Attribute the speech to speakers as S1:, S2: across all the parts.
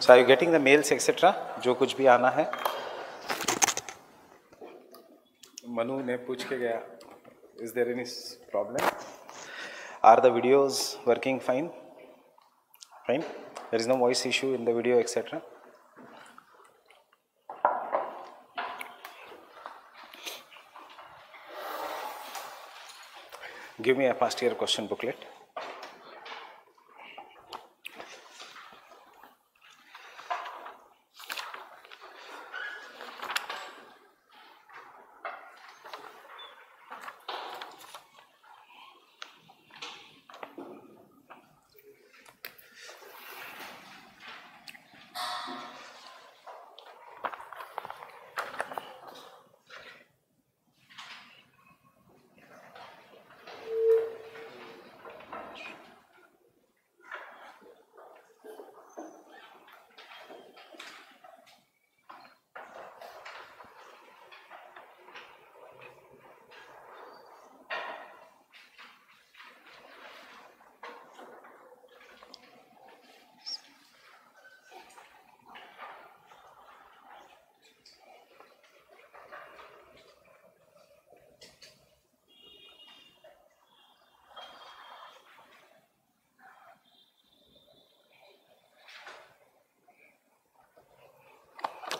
S1: So are you getting the mails etcetera जो कुछ भी आना है। मनु ने पूछ के गया is there any problem are the videos working fine fine there is no voice issue in the video etcetera Give me a past year question booklet.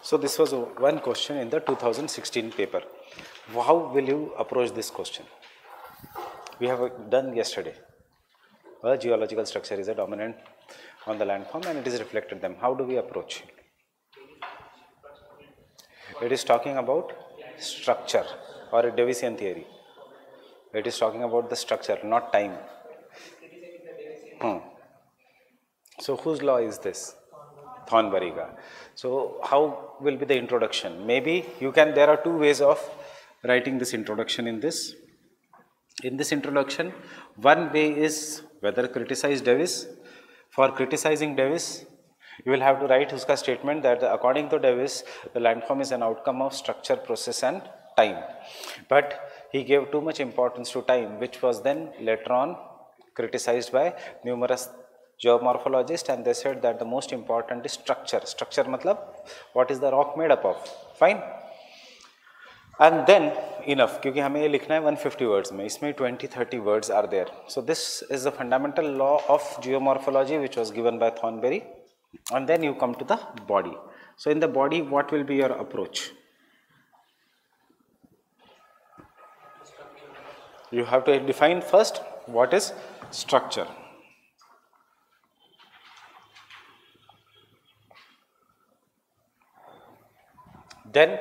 S1: So this was one question in the 2016 paper. How will you approach this question? We have done yesterday. A geological structure is a dominant on the landform and it is reflected them. How do we approach? It? It is talking about structure or a Davisian theory. It is talking about the structure, not time. Hmm. So whose law is this? Thornbury. So how will be the introduction? Maybe you can, there are two ways of writing this introduction in this. In this introduction, one way is whether criticize Davis. For criticizing Davis, you will have to write his statement that according to Davis, the landform is an outcome of structure, process and time. But he gave too much importance to time, which was then later on criticized by numerous geomorphologist and they said that the most important is structure. Structure matlab, what is the rock made up of, fine. And then enough, because we have to write 150 words में, 20-30 words are there. So this is the fundamental law of geomorphology which was given by Thornbury and then you come to the body. So in the body, what will be your approach? You have to define first what is structure. Then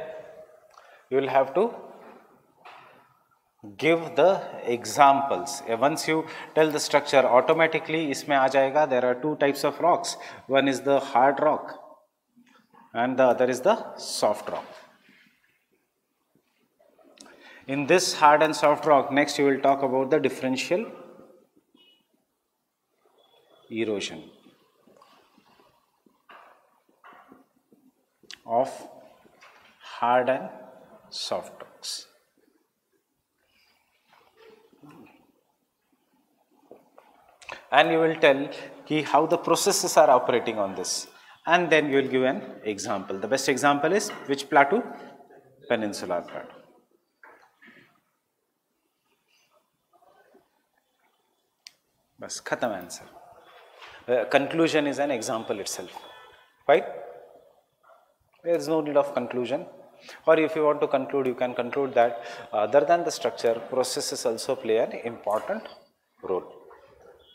S1: you will have to give the examples. Once you tell the structure, automatically isme aa jayega, there are two types of rocks. One is the hard rock and the other is the soft rock. In this hard and soft rock, next you will talk about the differential erosion of hard and soft rocks. And you will tell ki how the processes are operating on this. And then you will give an example. The best example is which plateau? Peninsular plateau. Bas, khatam answer. Uh, conclusion is an example itself. Right? There is no need of conclusion. Or if you want to conclude, you can conclude that uh, other than the structure, processes also play an important role.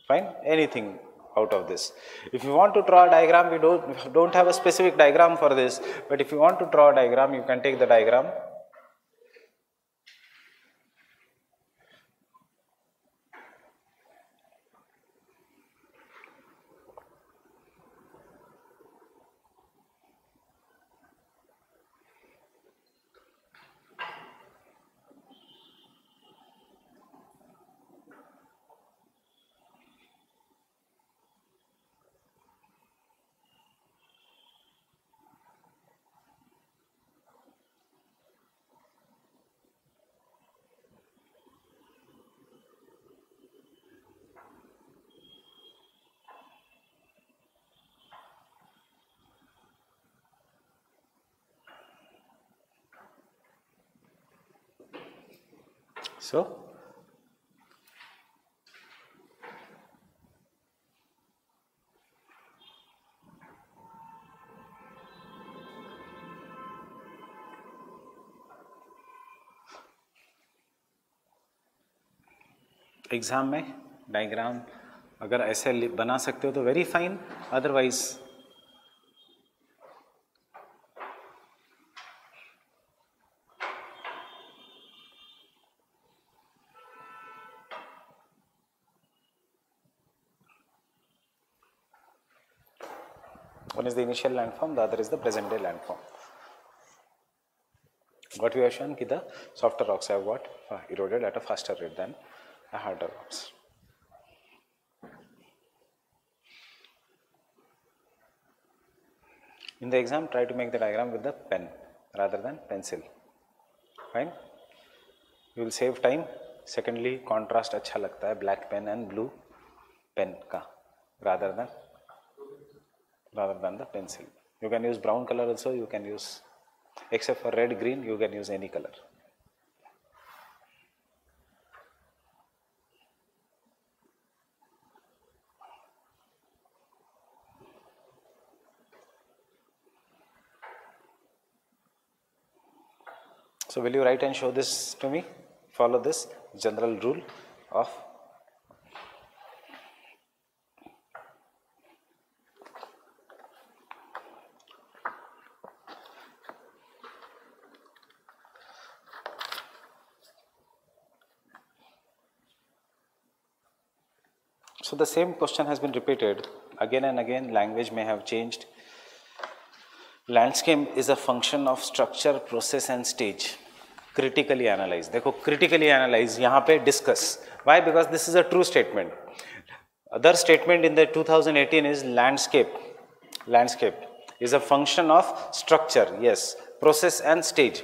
S1: Fine? Anything out of this. If you want to draw a diagram, we don't, don't have a specific diagram for this, but if you want to draw a diagram, you can take the diagram So, exam में diagram अगर ऐसे बना सकते हो तो very fine otherwise initial landform, the other is the present day landform. What we have shown that the softer rocks have got uh, eroded at a faster rate than the harder rocks. In the exam, try to make the diagram with the pen rather than pencil. Fine. You will save time. Secondly, contrast अच्छा लगता है black pen and blue pen का rather than rather than the pencil. You can use brown color also, you can use, except for red, green, you can use any color. So will you write and show this to me? Follow this general rule of the same question has been repeated again and again, language may have changed. Landscape is a function of structure, process and stage. Critically analyze. देखो critically analyze यहाँ पे discuss. Why? Because this is a true statement. Other statement in the 2018 is landscape. Landscape is a function of structure, yes, process and stage.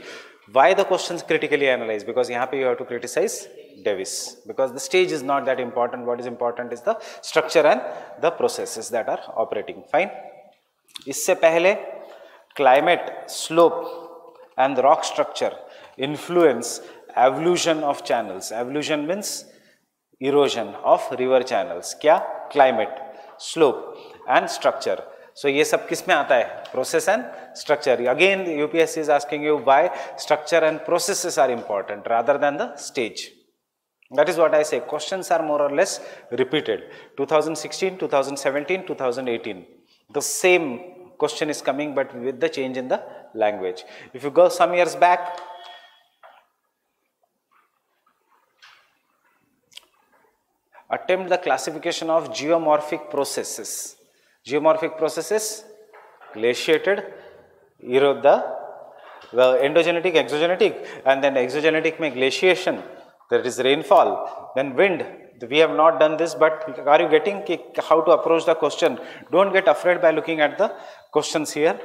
S1: Why the questions critically analyze? Because यहाँ पे you have to criticize Davis because the stage is not that important. What is important is the structure and the processes that are operating. Fine. इससे पहले climate, slope and rock structure influence evolution of channels. Evolution means erosion of river channels. क्या? Climate, slope and structure. So ये सब किस में आता है? Process and structure. Again UPSC is asking you why structure and processes are important rather than the stage. That is what I say. Questions are more or less repeated. 2016, 2017, 2018. The same question is coming but with the change in the language. If you go some years back, attempt the classification of geomorphic processes. Geomorphic processes, glaciated, erode the, the endogenetic, exogenetic and then exogenetic may glaciation there is rainfall, then wind. We have not done this, but are you getting how to approach the question? Don't get afraid by looking at the questions here.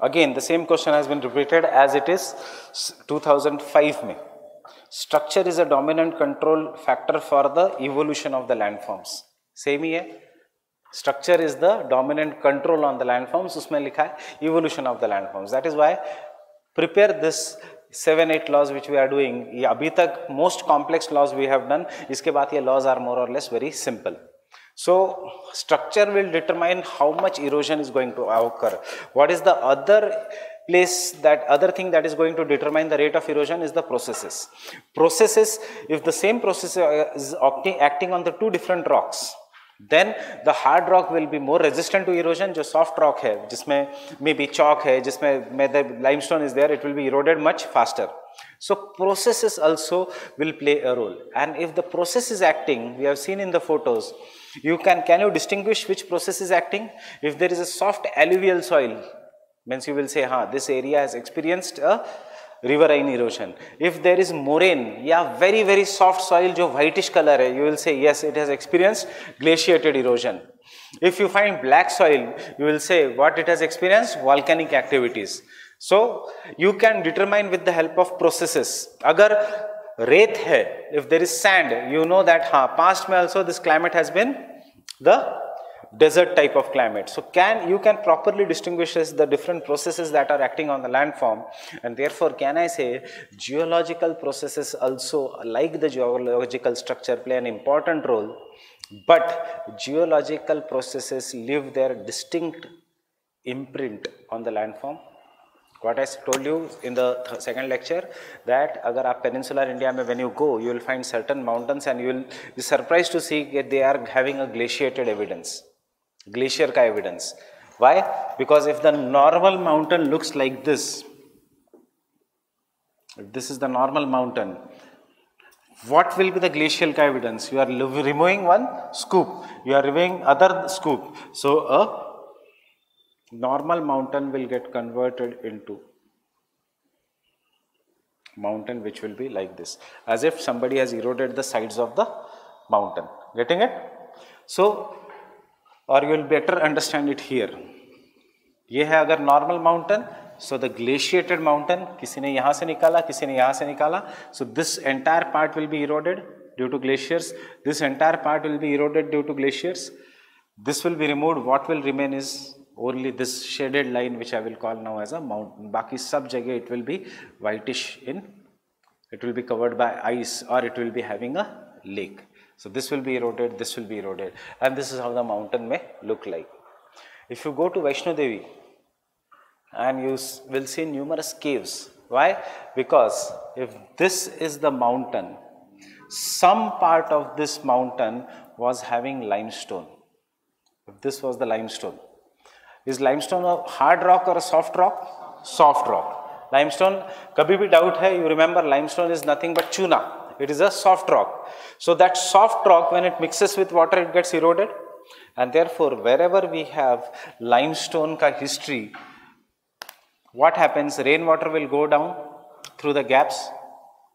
S1: Again, the same question has been repeated as it is 2005 May Structure is a dominant control factor for the evolution of the landforms. Same he Structure is the dominant control on the landforms. उसमें लिखा है evolution of the landforms. That is why prepare this seven eight laws which we are doing. ये अभी तक most complex laws we have done. इसके बाद ये laws are more or less very simple. So structure will determine how much erosion is going to occur. What is the other place that other thing that is going to determine the rate of erosion is the processes. Processes, if the same process is acting on the two different rocks, then the hard rock will be more resistant to erosion जो soft rock है जिसमें maybe chalk है जिसमें the limestone is there it will be eroded much faster so processes also will play a role and if the process is acting we have seen in the photos you can can you distinguish which process is acting if there is a soft alluvial soil means you will say, ha, this area has experienced a riverine erosion. If there is moraine, yeah, very, very soft soil, jo whitish color hai, you will say, yes, it has experienced glaciated erosion. If you find black soil, you will say, what it has experienced? Volcanic activities. So, you can determine with the help of processes. Agar रेत hai, if there is sand, you know that ha, past mein also this climate has been the desert type of climate. So can you can properly distinguish the different processes that are acting on the landform and therefore can I say geological processes also like the geological structure play an important role but geological processes leave their distinct imprint on the landform what I told you in the th second lecture that agar aap peninsular India when you go you will find certain mountains and you will be surprised to see that they are having a glaciated evidence glacier ka evidence why? Because if the normal mountain looks like this if this is the normal mountain what will be the glacial ka evidence you are removing one scoop. You are removing other scoop. So a normal mountain will get converted into mountain which will be like this as if somebody has eroded the sides of the mountain. Getting it? So or you will better understand it here ये है अगर normal mountain so the glaciated mountain किसी ने यहाँ से निकाला किसी ने यहाँ से निकाला so this entire part will be eroded due to glaciers this entire part will be eroded due to glaciers this will be removed what will remain is only this shaded line which I will call now as a mountain. Baki sub jagah it will be whitish in, it will be covered by ice or it will be having a lake. So this will be eroded, this will be eroded and this is how the mountain may look like. If you go to Vaishno Devi and you will see numerous caves. Why? Because if this is the mountain, some part of this mountain was having limestone. If this was the limestone, is limestone a hard rock or a soft rock? Soft rock. Limestone, kabhi bhi doubt hai, you remember limestone is nothing but chuna. It is a soft rock. So that soft rock, when it mixes with water, it gets eroded. And therefore, wherever we have limestone ka history, what happens? Rainwater will go down through the gaps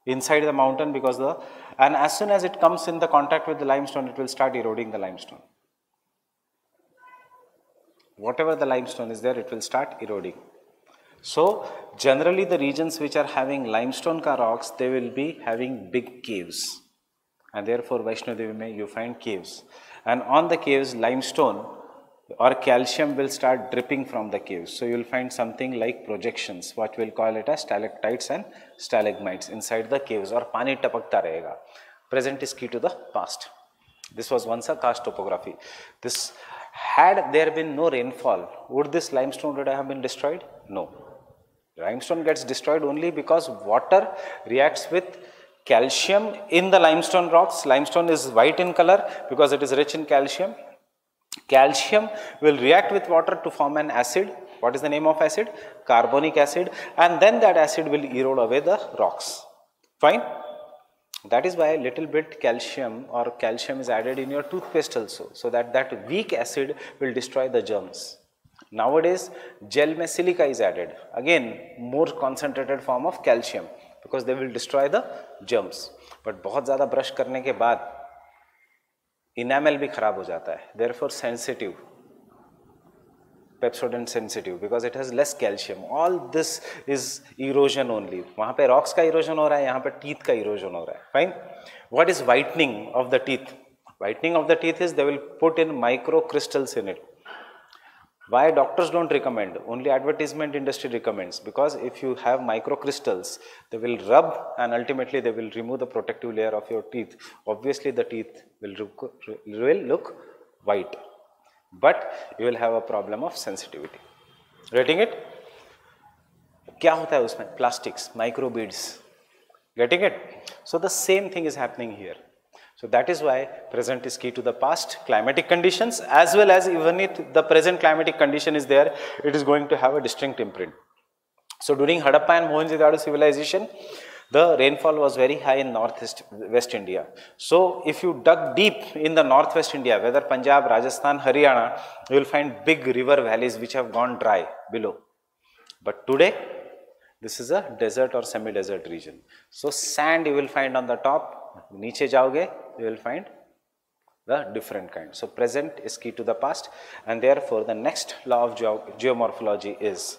S1: inside the mountain because the, and as soon as it comes in the contact with the limestone, it will start eroding the limestone whatever the limestone is there, it will start eroding. So, generally the regions which are having limestone rocks, they will be having big caves. And therefore, Vaishno Devi may you find caves. And on the caves, limestone or calcium will start dripping from the caves. So, you will find something like projections, what we will call it as stalactites and stalagmites inside the caves or pani tapakta rahega. Present is key to the past. This was once a karst topography. This had there been no rainfall, would this limestone would have been destroyed? No. Limestone gets destroyed only because water reacts with calcium in the limestone rocks. Limestone is white in color because it is rich in calcium. Calcium will react with water to form an acid. What is the name of acid? Carbonic acid. And then that acid will erode away the rocks. Fine. That is why a little bit calcium or calcium is added in your toothpaste also, so that that weak acid will destroy the germs. Nowadays, gel में silica is added, again more concentrated form of calcium because they will destroy the germs. But बहुत ज़्यादा brush करने के बाद enamel भी खराब हो जाता है. Therefore sensitive. Pepsodent sensitive because it has less calcium all this is erosion only वहाँ पर रॉक्स का इरोजन हो रहा है यहाँ पर टीथ का इरोजन हो रहा है. Fine what is whitening of the teeth whitening of the teeth is they will put in micro crystals in it Why doctors don't recommend? Only advertisement industry recommends because if you have micro crystals, they will rub and ultimately they will remove the protective layer of your teeth. Obviously, the teeth will look, will look white but you will have a problem of sensitivity. Getting it? क्या होता है उसमें plastics, micro beads. Getting it? So the same thing is happening here. so that is why present is key to the past climatic conditions as well as even if the present climatic condition is there, it is going to have a distinct imprint. So during Harappa and Mohenjo-daro civilization, the rainfall was very high in northeast West India. So if you dug deep in the northwest India, whether Punjab, Rajasthan, Haryana, you will find big river valleys which have gone dry below. But today, this is a desert or semi-desert region. So sand you will find on the top, niche jaoge, you will find the different kind. So present is key to the past and therefore the next law of geomorphology is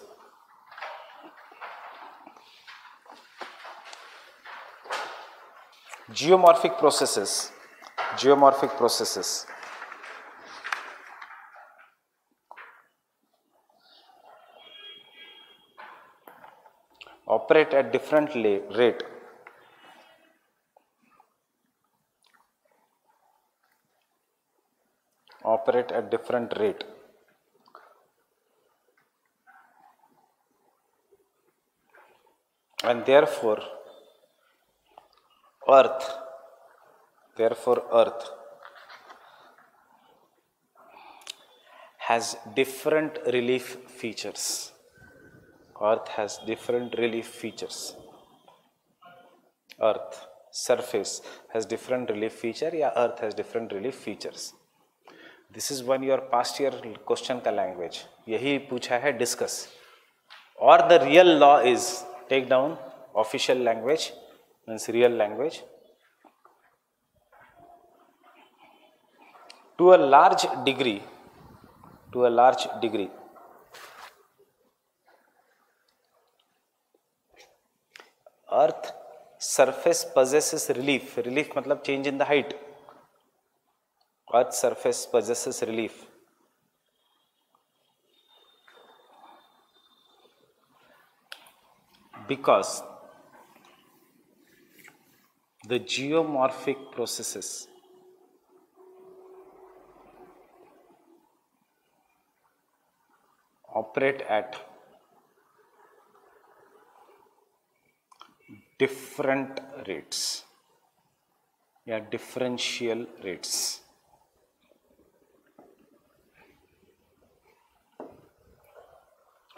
S1: geomorphic processes geomorphic processes operate at different rate operate at different rate. And therefore earth therefore earth has different relief features. Earth has different relief features. Earth surface has different relief feature yeah earth has different relief features this is one your past year question ka language. yahi pucha hai discuss. Or the real law is take down official language means real language. To a large degree to a large degree. Earth surface possesses relief. Relief matlab change in the height earth surface possesses relief. Because the geomorphic processes operate at different rates. Yeah differential rates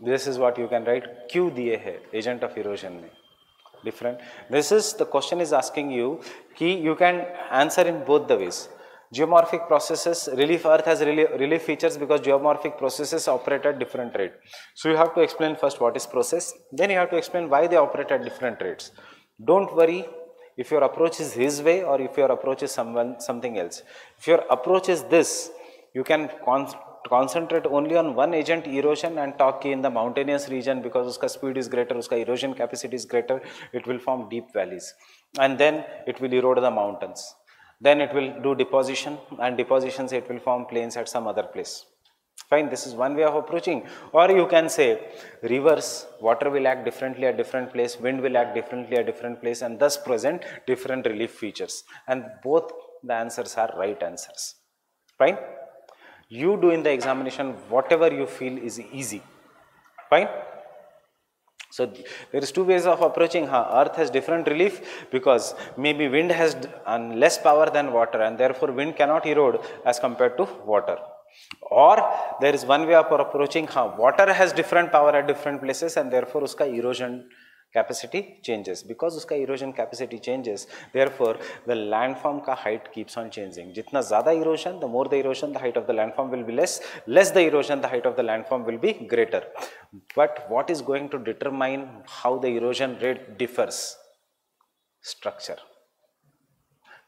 S1: this is what you can write q diye hai agent of erosion mein. Different. This is the question is asking you ki you can answer in both the ways. Geomorphic processes relief earth has relief features because geomorphic processes operate at different rate. So you have to explain first what is process then you have to explain why they operate at different rates. Don't worry if your approach is his way or if your approach is someone something else. If your approach is this you can concentrate only on one agent erosion and talk in the mountainous region because uska speed is greater, uska erosion capacity is greater, it will form deep valleys and then it will erode the mountains. Then it will do deposition and depositions it will form plains at some other place. Fine, this is one way of approaching. Or you can say rivers, water will act differently at different place, wind will act differently at different place and thus present different relief features. And both the answers are right answers. Fine you do in the examination whatever you feel is easy fine so there is two ways of approaching huh? earth has different relief because maybe wind has less power than water and therefore wind cannot erode as compared to water or there is one way of approaching huh? water has different power at different places and therefore uska erosion capacity changes. Because uska erosion capacity changes therefore the landform height keeps on changing. Jitna zyada erosion the more the erosion the height of the landform will be less. Less the erosion the height of the landform will be greater. But what is going to determine how the erosion rate differs? Structure.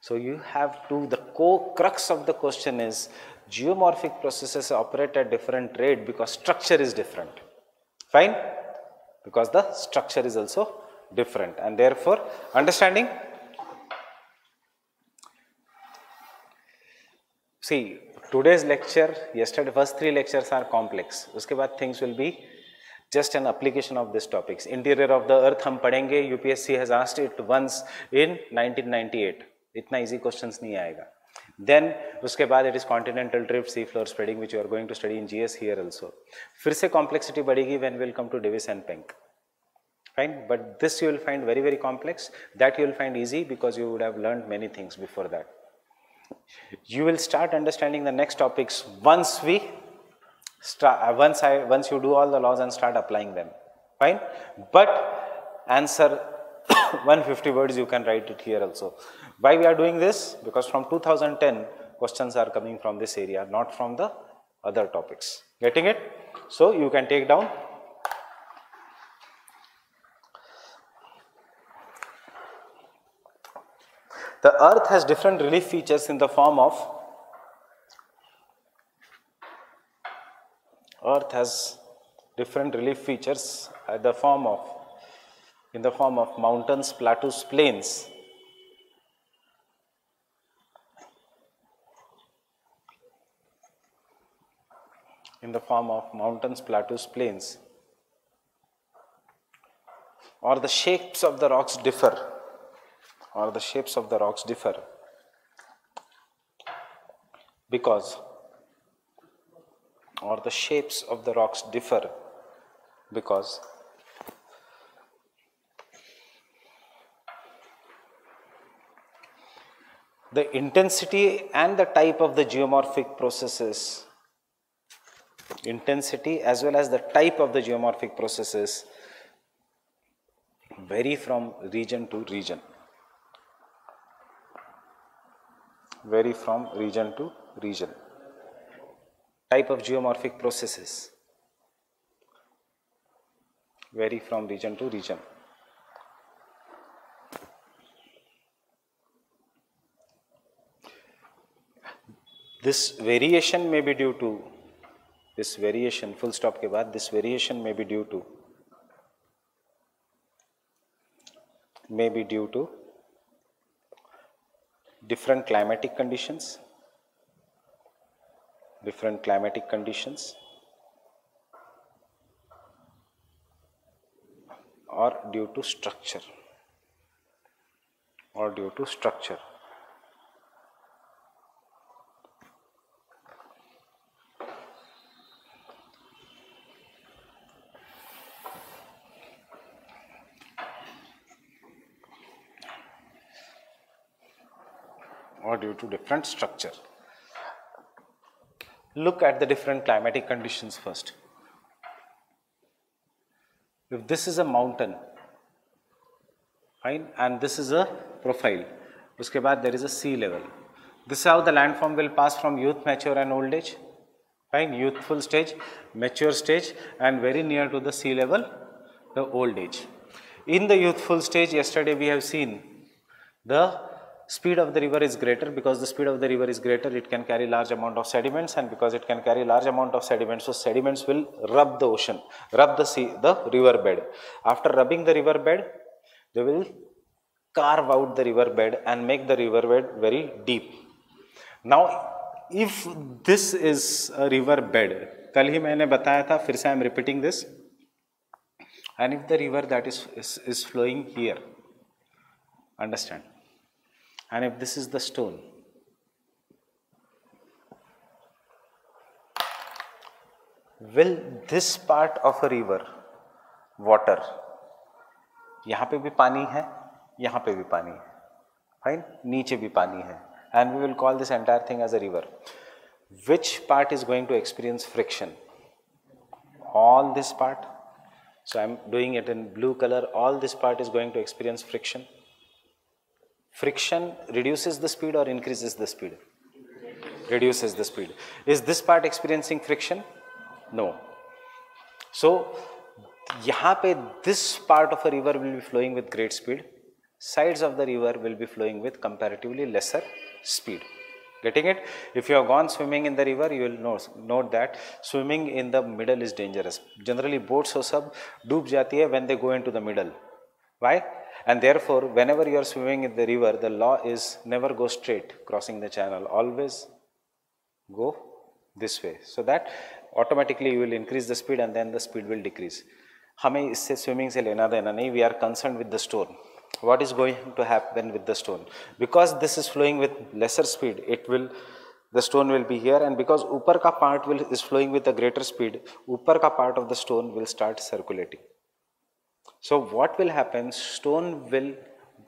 S1: So you have to the core crux of the question is geomorphic processes operate at different rate because structure is different. Fine because the structure is also different and therefore understanding see today's lecture yesterday first three lectures are complex uske baad things will be just an application of these topics interior of the earth hum padhenge upsc has asked it once in 1998 itna easy questions nahi aayega then uske baad it is continental drift floor spreading which you are going to study in gs here also. Fir se complexity badhegi when we will come to davis and penck. Fine but this you will find very very complex. That you will find easy because you would have learned many things before that. You will start understanding the next topics once we start uh, once i once you do all the laws and start applying them. Fine? But answer 150 words you can write it here also. Why we are doing this? Because from 2010 questions are coming from this area, not from the other topics. Getting it? So you can take down The earth has different relief features in the form of earth has different relief features at the form of in the form of mountains, plateaus, plains. In the form of mountains, plateaus, plains, or the shapes of the rocks differ. Or the shapes of the rocks differ. Because or the shapes of the rocks differ because the intensity and the type of the geomorphic processes intensity as well as the type of the geomorphic processes vary from region to region vary from region to region. Type of geomorphic processes vary from region to region. This variation may be due to this variation full stop के बाद this variation may be due to may be due to different climatic conditions, different climatic conditions or due to structure or due to structure. due to different structure. Look at the different climatic conditions first. If this is a mountain, fine, and this is a profile, uske baad there is a sea level. This is how the landform will pass from youth, mature and old age. Fine, youthful stage, mature stage and very near to the sea level, the old age. In the youthful stage, yesterday we have seen the speed of the river is greater because the speed of the river is greater it can carry large amount of sediments and because it can carry large amount of sediments so sediments will rub the ocean rub the sea the river bed after rubbing the river bed they will carve out the river bed and make the river bed very deep now if this is a river bed कल ही मैंने बताया था फिर से I am repeating this and if the river that is is flowing here understand and if this is the stone, will this part of a river, water, यहाँ पे भी पानी है यहाँ पे भी पानी है फाइन नीचे भी पानी है and we will call this entire thing as a river. Which part is going to experience friction? All this part. So I'm doing it in blue color. All this part is going to experience friction friction reduces the speed or increases the speed? Reduces the speed. Is this part experiencing friction? No. So, यहाँ पे this part of a river will be flowing with great speed. Sides of the river will be flowing with comparatively lesser speed. Getting it? If you have gone swimming in the river, you will know, note that swimming in the middle is dangerous. Generally, boats or sub डूब जाती है when they go into the middle. Why? And therefore, whenever you are swimming in the river, the law is never go straight crossing the channel, always go this way. So that automatically you will increase the speed and then the speed will decrease. हमें इससे swimming से लेना देना नहीं we are concern with the stone what is going to happen with the stone because this is flowing with lesser speed it will the stone will be here and because upar ka part will is flowing with a greater speed upar ka part of the stone will start circulating so what will happen, stone will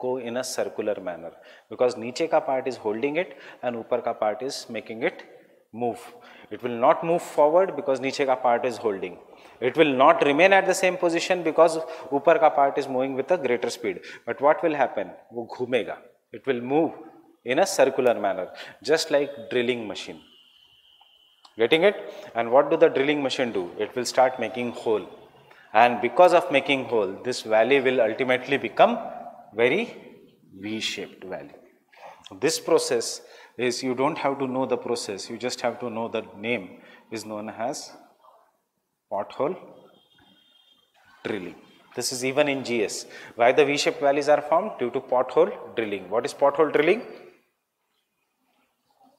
S1: go in a circular manner because niche ka part is holding it and upper ka part is making it move. It will not move forward because niche ka part is holding. It will not remain at the same position because upper ka part is moving with a greater speed. But what will happen? Wo ghumega. It will move in a circular manner just like drilling machine. Getting it? And what do the drilling machine do? It will start making hole. And because of making hole, this valley will ultimately become very V-shaped valley. This process is, you don't have to know the process, you just have to know the name is known as pothole drilling. This is even in GS. Why the V-shaped valleys are formed? Due to pothole drilling. What is pothole drilling?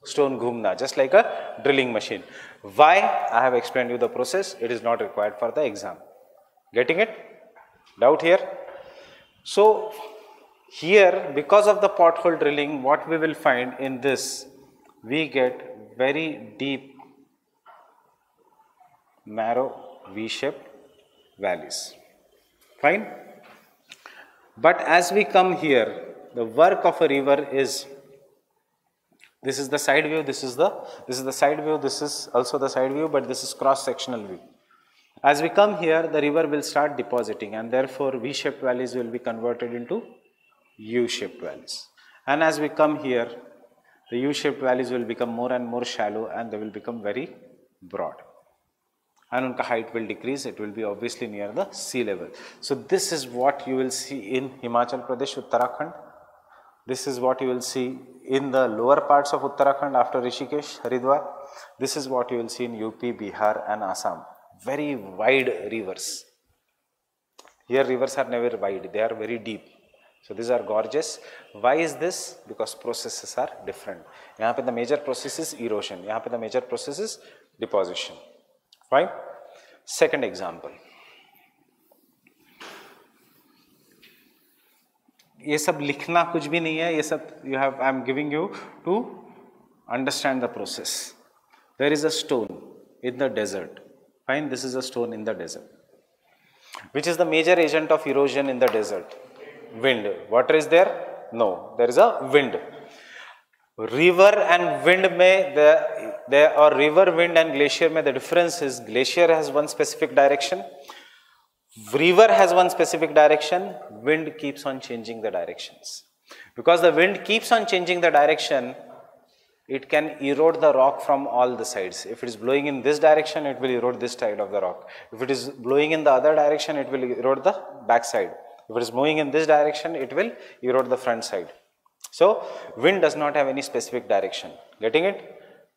S1: Stone ghumna, just like a drilling machine. Why? I have explained you the process. It is not required for the exam. Getting it? Doubt here? So, here because of the pothole drilling, what we will find in this, we get very deep narrow V-shaped valleys. Fine? But as we come here, the work of a river is this is the side view, this is the this is the side view, this is also the side view, but this is cross sectional view. As we come here, the river will start depositing and therefore V-shaped valleys will be converted into U-shaped valleys. And as we come here, the U-shaped valleys will become more and more shallow and they will become very broad. And unka height will decrease. It will be obviously near the sea level. So this is what you will see in himachal pradesh uttarakhand. This is what you will see in the lower parts of uttarakhand after rishikesh haridwar. This is what you will see in up bihar and assam very wide rivers here rivers are never wide they are very deep so these are gorgeous why is this because processes are different yahan pe the major process is erosion yahan pe the major process is deposition Fine. Second example. ये सब लिखना कुछ भी नहीं है ये सब you have I am giving you to understand the process there is a stone in the desert Fine, this is a stone in the desert. Which is the major agent of erosion in the desert? Wind. Water is there? No, there is a wind. River and wind may, the, there or river, wind and glacier may, the difference is glacier has one specific direction, river has one specific direction, wind keeps on changing the directions. Because the wind keeps on changing the direction, it can erode the rock from all the sides if it is blowing in this direction it will erode this side of the rock if it is blowing in the other direction it will erode the back side if it is moving in this direction it will erode the front side so wind does not have any specific direction getting it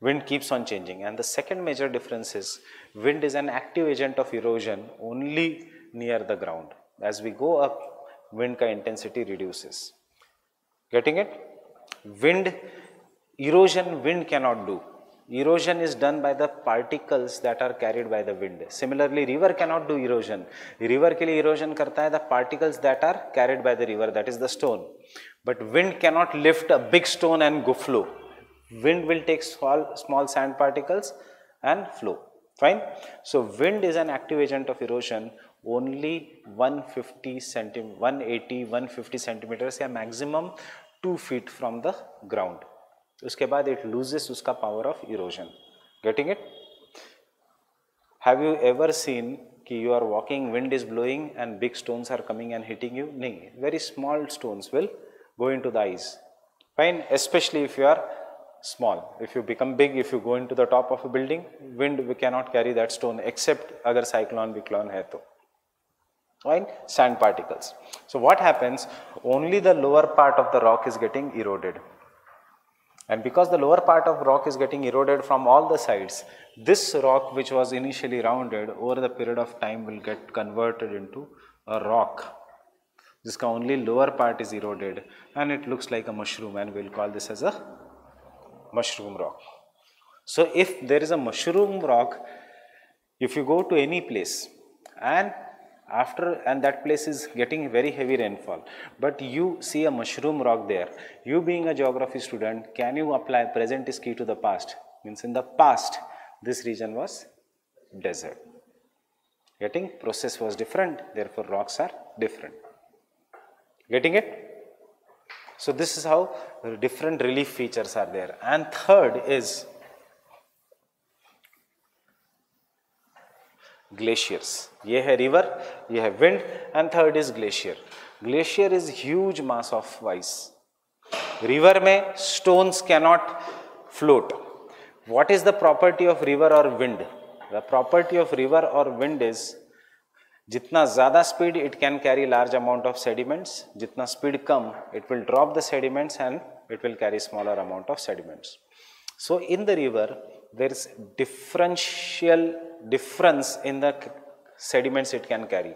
S1: wind keeps on changing. And the second major difference is wind is an active agent of erosion only near the ground. As we go up, wind intensity reduces. Getting it? Wind, erosion, wind cannot do. Erosion is done by the particles that are carried by the wind. Similarly, river cannot do erosion. River ke liye erosion karta hai the particles that are carried by the river, that is the stone. But wind cannot lift a big stone and go flow wind will take small, small sand particles and flow fine so wind is an active agent of erosion only 150 cm 180 150 centimeters या maximum 2 feet from the ground उसके बाद it loses उसका power of erosion getting it have you ever seen कि you are walking wind is blowing and big stones are coming and hitting you नहीं very small stones will go into the eyes fine especially if you are small. If you become big, if you go into the top of a building, wind we cannot carry that stone except agar cyclone cyclone hai to. Right? Sand particles. So what happens? Only the lower part of the rock is getting eroded. And because the lower part of rock is getting eroded from all the sides, this rock which was initially rounded over the period of time will get converted into a rock. This only lower part is eroded and it looks like a mushroom and we'll call this as a mushroom rock. So if there is a mushroom rock, if you go to any place and after and that place is getting very heavy rainfall, but you see a mushroom rock there, you being a geography student, can you apply present is key to the past? Means in the past, this region was desert. Getting process was different, therefore rocks are different. Getting it? So this is how different relief features are there. And third is glaciers. ये है river, ये है wind, and third is glacier. Glacier is huge mass of ice. River में stones cannot float. What is the property of river or wind? The property of river or wind is जितना ज़्यादा speed it can carry large amount of sediments जितना speed come it will drop the sediments and it will carry smaller amount of sediments. So in the river, there is differential difference in the sediments it can carry.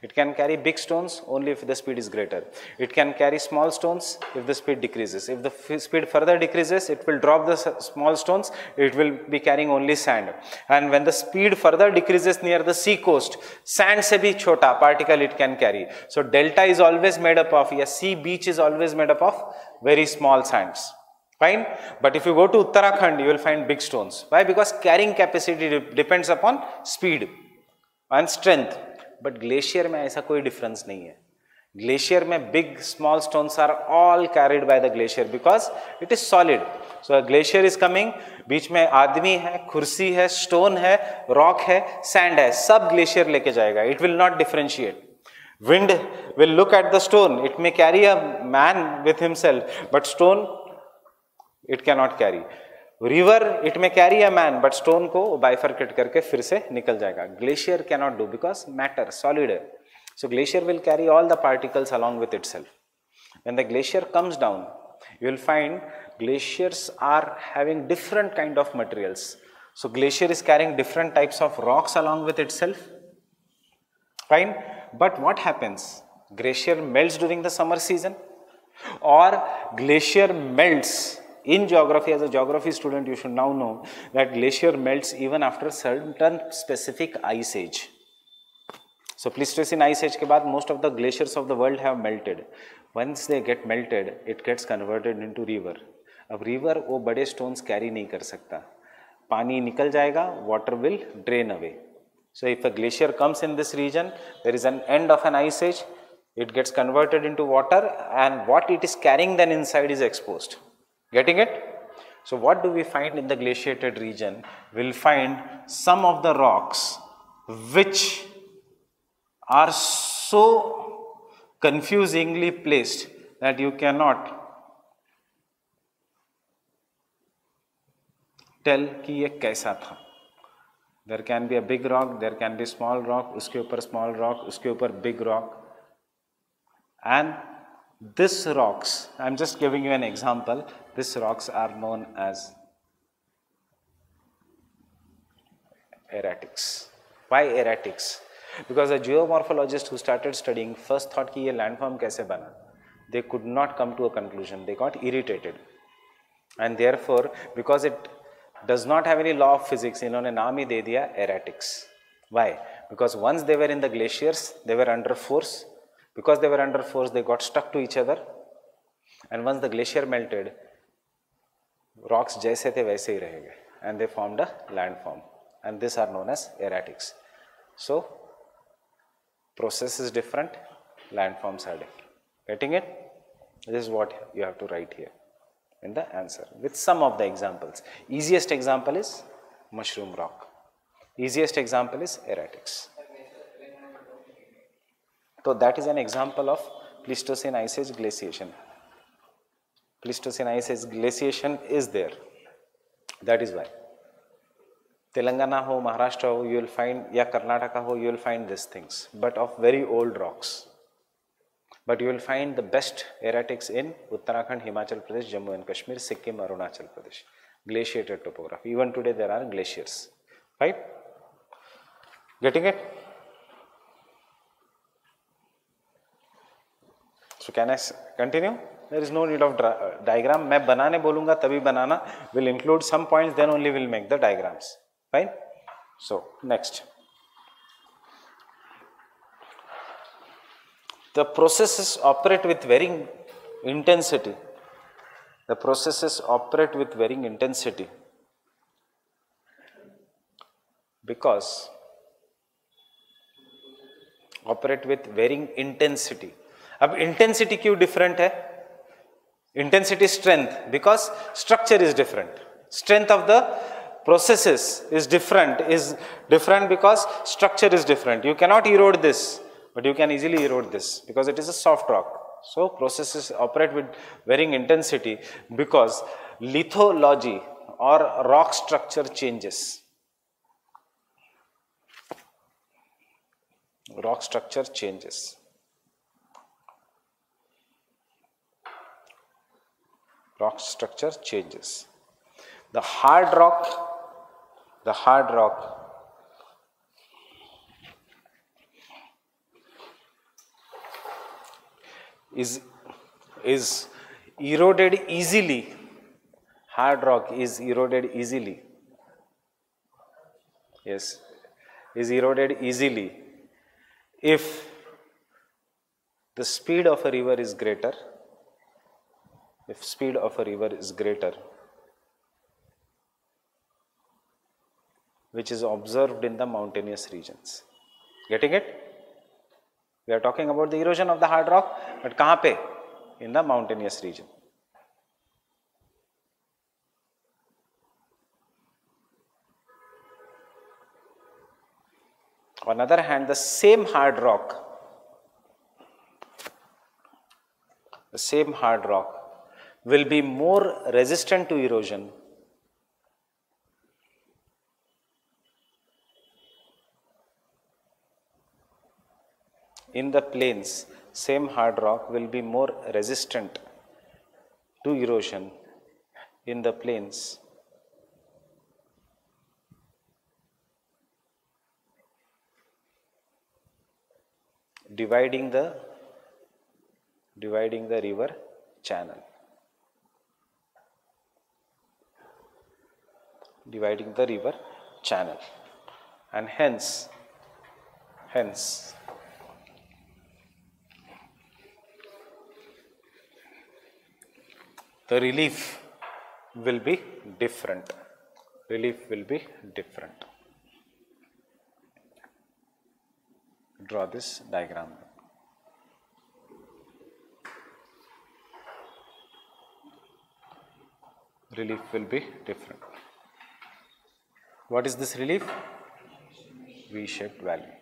S1: It can carry big stones only if the speed is greater. It can carry small stones if the speed decreases. If the speed further decreases, it will drop the small stones, it will be carrying only sand. And when the speed further decreases near the sea coast, sand se bhi chota particle it can carry. So delta is always made up of, yes, sea beach is always made up of very small sands. fine but if you go to uttarakhand you will find big stones why because carrying capacity depends upon speed and strength but glacier mein aisa koi difference nahi hai glacier mein big small stones are all carried by the glacier because it is solid so a glacier is coming beech mein aadmi hai kursi hai stone hai rock hai sand hai sab glacier leke jayega it will not differentiate wind will look at the stone it may carry a man with himself but stone it cannot carry river it में carry a man but stone को bifurcate करके फिर से निकल जाएगा glacier cannot do because matter solid है सो glacier will carry all the particles along with it self when the glacier comes down you will find glaciers are having different kind of materials so glacier is carrying different types of rocks along with itself fine but what happens glacier melts during the summer season or glacier melts in geography, as a geography student, you should now know that glacier melts even after certain specific ice age. So Pleistocene ice age ke baad, most of the glaciers of the world have melted. Once they get melted, it gets converted into river. अब river वो बड़े stones carry नहीं कर सकता पानी निकल जाएगा water will drain away so if a glacier comes in this reason there is an end of an ice as it gets converted into water and what it is carrying then inside is exposed. Getting it? So what do we find in the glaciated region? We'll find some of the rocks which are so confusingly placed that you cannot tell कि ये कैसा था there can be a big rock there can be small rock उसके ऊपर small rock उसके ऊपर big rock and this rocks, I am just giving you an example, these rocks are known as erratics. Why erratics? Because a geomorphologist who started studying first thought कि ये landform कैसे बना they could not come to a conclusion they got irritated and therefore because it does not have any law of physics इन्होंने नाम ही दे दिया erratics why because once they were in the glaciers they were under force because they were under force, they got stuck to each other. And once the glacier melted, rocks jaise the waise hi rahenge and they formed a landform. And these are known as erratics. So, process is different, landforms are different. Getting it? This is what you have to write here in the answer with some of the examples. Easiest example is mushroom rock. Easiest example is erratics. So that is an example of Pleistocene ice age glaciation. Pleistocene ice age glaciation is there. That is why. Telangana ho, Maharashtra ho, you will find, yeah, Karnataka ho, you will find these things, but of very old rocks. But you will find the best erratics in Uttarakhand, Himachal Pradesh, Jammu and Kashmir, Sikkim, Arunachal Pradesh. Glaciated topography. Even today there are glaciers. Right? Getting it? So can I continue there is no need of diagram मैं बनाने बोलूंगा तभी बनाना will include some points then only will make the diagrams fine so next the processes operate with varying intensity the processes operate with varying intensity because operate with varying intensity अब intensity क्यों different है intensity strength because structure is different strength of the processes is different is different because structure is different. You cannot erode this, but you can easily erode this because it is a soft rock. So processes operate with varying intensity because lithology or rock structure changes. Rock structure changes. Rock structure changes. The hard rock, the hard rock is, is eroded easily. Hard rock is eroded easily. Yes, is eroded easily if the speed of a river is greater. If speed of a river is greater, which is observed in the mountainous regions. Getting it? We are talking about the erosion of the hard rock, but kahan pe? In the mountainous region. On the other hand, the same hard rock, the same hard rock will be more resistant to erosion in the plains, same hard rock will be more resistant to erosion in the plains. dividing the dividing the river channel dividing the river channel and hence hence the relief will be different. Relief will be different. Draw this diagram. Relief will be different. What is this relief? V-shaped valley.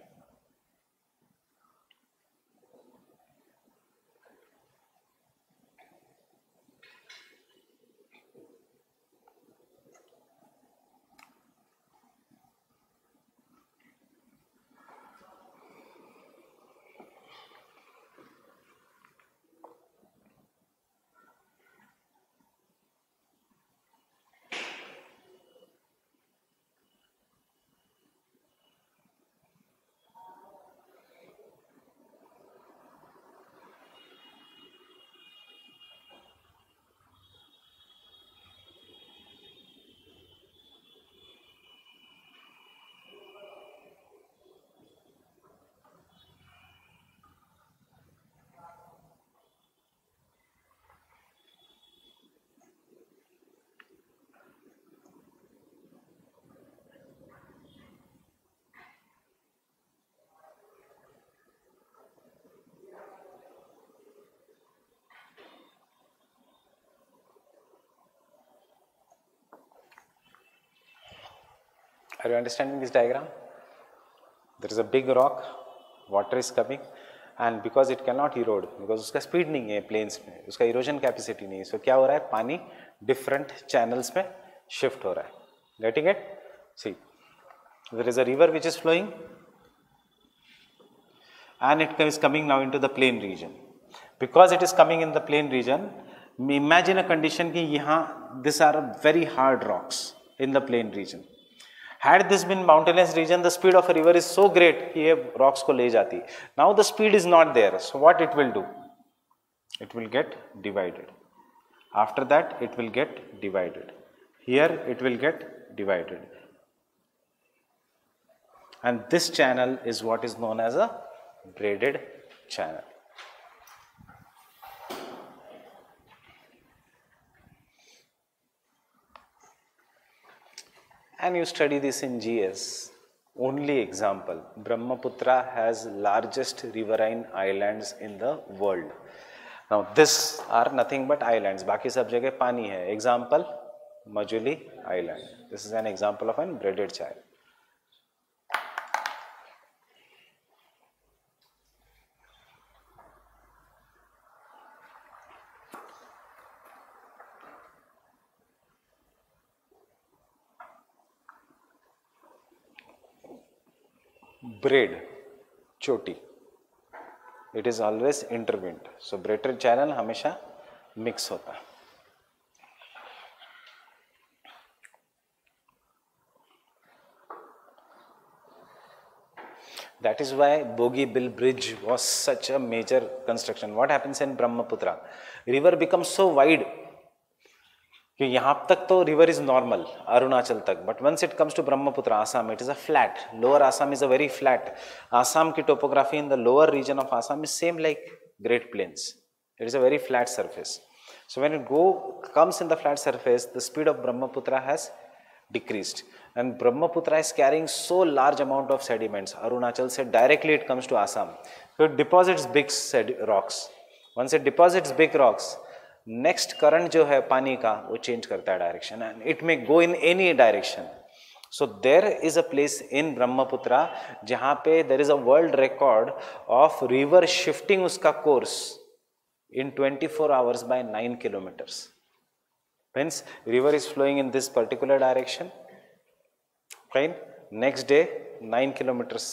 S1: Are you understanding this diagram? There is a big rock, water is coming and because it cannot erode because उसका speed नहीं है plains में उसका erosion capacity नहीं है so क्या हो रहा है पानी different channels में shift हो रहा है getting it see there is a river which is flowing and it is coming now into the plain region because it is coming in the plain region imagine a condition कि यहाँ these are very hard rocks in the plain region had this been mountainous region the speed of a river is so great ye rocks ko le jati. Now the speed is not there. So what it will do? It will get divided. After that it will get divided. Here it will get divided. And this channel is what is known as a braided channel. and you study this in GS. Only example, Brahmaputra has largest riverine islands in the world. Now this are nothing but islands, बाकी सब जगह पानी है. Example, Majuli Island. This is an example of an braided child. Braid choti it is always intertwined so braided channel हमेशा mix होता है That is why Bogibill Bridge was such a major construction. What happens in Brahmaputra? River becomes so wide कि यहाँ तक तो river is normal Arunachal तक but once it comes to Brahmaputra Assam it is a flat lower Assam is a very flat Assam की topography in the lower reason of Assam is same like great planes it is a very flat surface so when it go comes in the flat surface the speed of brahmaputra has decreased and brahmaputra is carrying so large amount of sediments arunachal said directly it comes to assam so it deposits big rocks once it deposits big rocks next current जो है पानी का, वो change करता है direction and it may go in any direction so there is a place in Brahmaputra जहाँ पे there is a world record of river shifting उसका course in 24 four hours by 9 kilometres means river is flowing in this particular direction fine next day 9 kilometres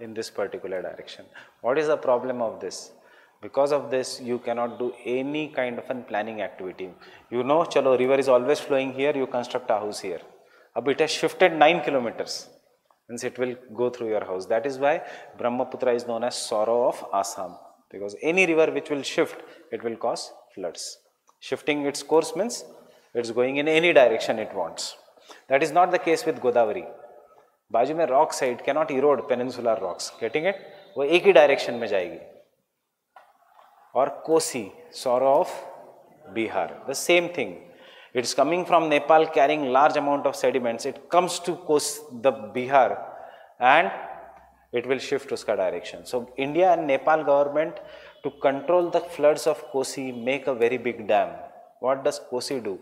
S1: in this particular direction. What is the problem of this? Because of this, you cannot do any kind of an planning activity. You know, chalo, river is always flowing here, you construct a house here. Ab it has shifted 9 kilometers. Means it will go through your house. That is why Brahmaputra is known as sorrow of Assam. Because any river which will shift, it will cause floods. Shifting its course means it's going in any direction it wants. That is not the case with Godavari. बाजू में rock side cannot Erode peninsular rocks getting it वो एक ही direction में जाएगी or Kosi, sorrow of Bihar. The same thing. It's coming from Nepal carrying large amount of sediments. It comes to Kos, the Bihar and it will shift to uska direction. So India and Nepal government to control the floods of Kosi make a very big dam. What does Kosi do?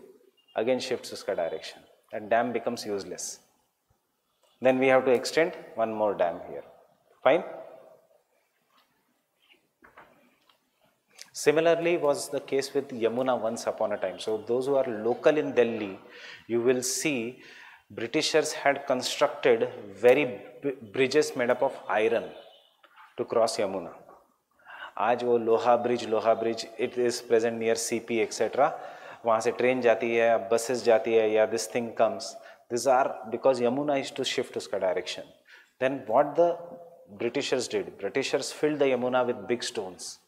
S1: Again shifts uska direction. That dam becomes useless. Then we have to extend one more dam here. Fine? Similarly was the case with Yamuna once upon a time. So those who are local in Delhi, you will see Britishers had constructed very bridges made up of iron to cross Yamuna. आज वो लोहा bridge लोहा bridge it is present near C P etcetera वहाँ से train जाती है buses जाती है या this thing comes this are because Yamuna is to shift उसका direction then what the Britishers did Britishers filled the Yamuna with big stones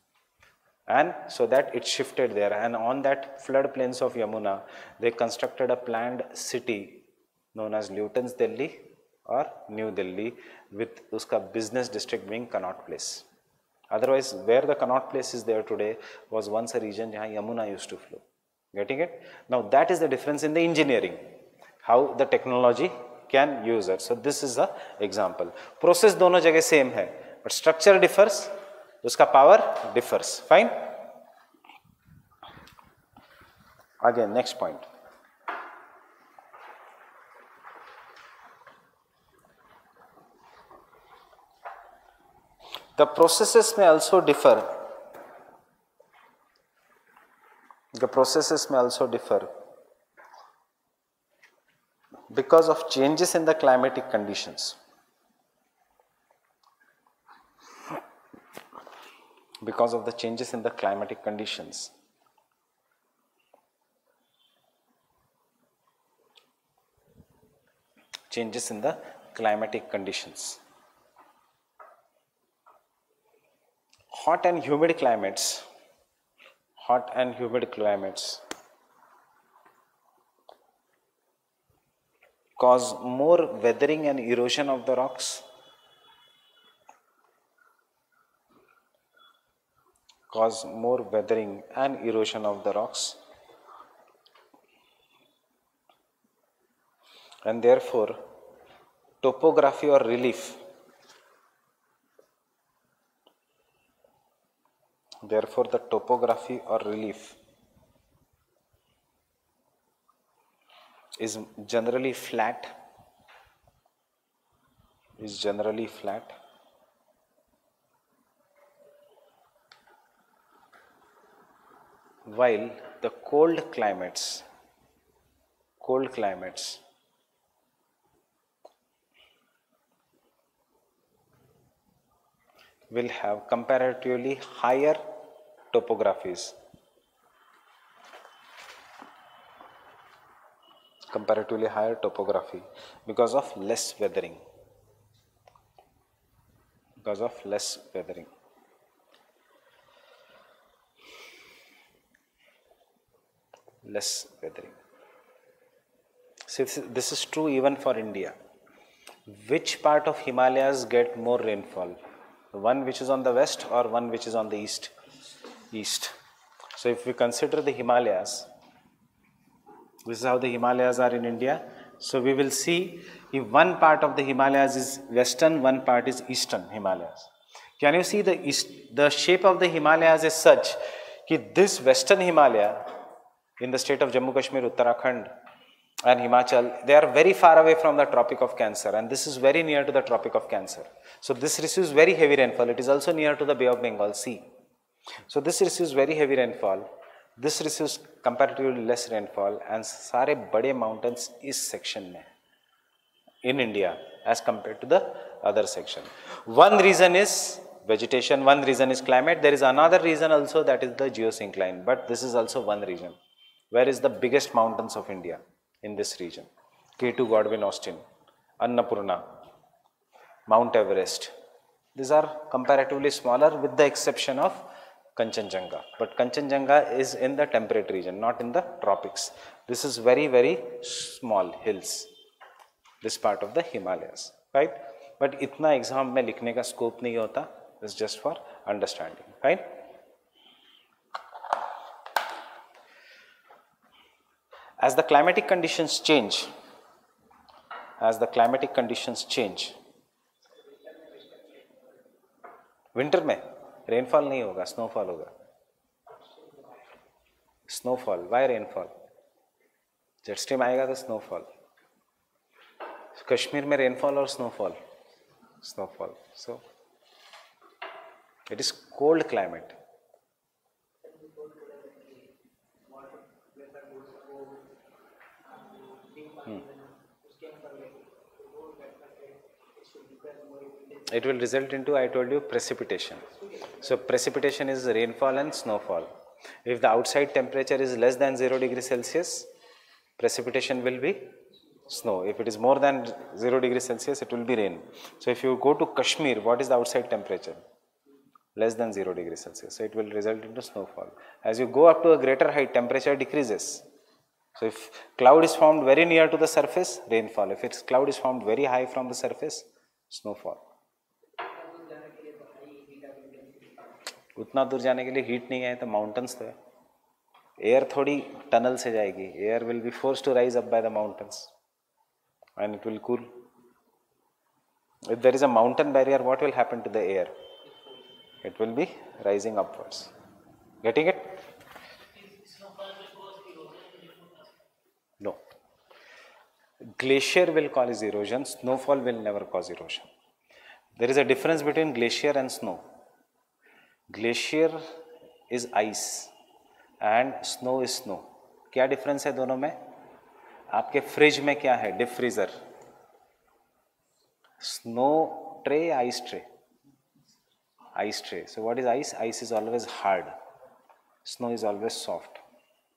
S1: and so that it shifted there and on that flood plains of Yamuna they constructed a planned city known as Lutyens' Delhi or New Delhi with uska business district being Connaught Place. Otherwise where the Connaught Place is there today was once a region where Yamuna used to flow. Getting it? Now that is the difference in the engineering, how the technology can use it. So this is the example. Process dono jagah same hai, but structure differs उसका power differs fine again next point the processes may also differ the processes may also differ because of changes in the climatic conditions because of the changes in the climatic conditions. Changes in the climatic conditions. Hot and humid climates, hot and humid climates cause more weathering and erosion of the rocks cause more weathering and erosion of the rocks. And therefore topography or relief. Therefore the topography or relief is generally flat is generally flat while the cold climates cold climates will have comparatively higher topographies. Comparatively higher topography because of less weathering. Because of less weathering less weathering so this is true even for india. Which part of himalayas get more rainfall? The one which is on the west or one which is on the east? East. So if we consider the himalayas this is how the Himalayas are in India. So we will see if one part of the Himalayas is western, one part is eastern Himalayas. Can you see the east, the shape of the Himalayas is such that this western Himalaya in the state of Jammu Kashmir, Uttarakhand and Himachal, they are very far away from the Tropic of Cancer and this is very near to the Tropic of Cancer. So this receives very heavy rainfall. It is also near to the Bay of Bengal Sea. So this receives very heavy rainfall this receives comparatively less rainfall and सारे बड़े mountains इस section में in India as compared to the other section. One reason is vegetation, one reason is climate. There is another reason also that is the geosyncline, but this is also one reason. Where is the biggest mountains of India in this region? K2 Godwin Austen, Annapurna, Mount Everest. These are comparatively smaller with the exception of Kanchenjunga. But Kanchenjunga is in the temperate region, not in the tropics. This is very, very small hills, this part of the Himalayas, right? But itna exam mein likhne ka scope nahi hota, it's just for understanding, right? As the climatic conditions change, as the climatic conditions change, winter mein rainfall नहीं होगा snowfall होगा snowfall Y rainfall jet stream आएगा तो snowfall Kashmir में rainfall और snowfall snowfall so it is cold climate Hmm. it will result into I told you precipitation. So precipitation is rainfall and snowfall. If the outside temperature is less than 0 degree Celsius, precipitation will be snow. If it is more than 0 degree Celsius, it will be rain. So if you go to Kashmir, what is the outside temperature? Less than 0 degree Celsius. So it will result into snowfall. As you go up to a greater height, temperature decreases. So if cloud is formed very near to the surface, rainfall. If its cloud is formed very high from the surface, snowfall. उतना दूर जाने के लिए heat नहीं है तो mountains तो है एयर थोड़ी टनल से जाएगी air will be force to rise up by the mountains and it will cool if there is a mountain barrier what will happen to the air it will be rising upwards getting it Glacier will cause erosion, snowfall will never cause erosion. There is a difference between glacier and snow. Glacier is ice and snow is snow क्या difference है दोनों में? आपके fridge में क्या है? Deep freezer snow tray ice tray ice tray so what is ice ice is always hard snow is always soft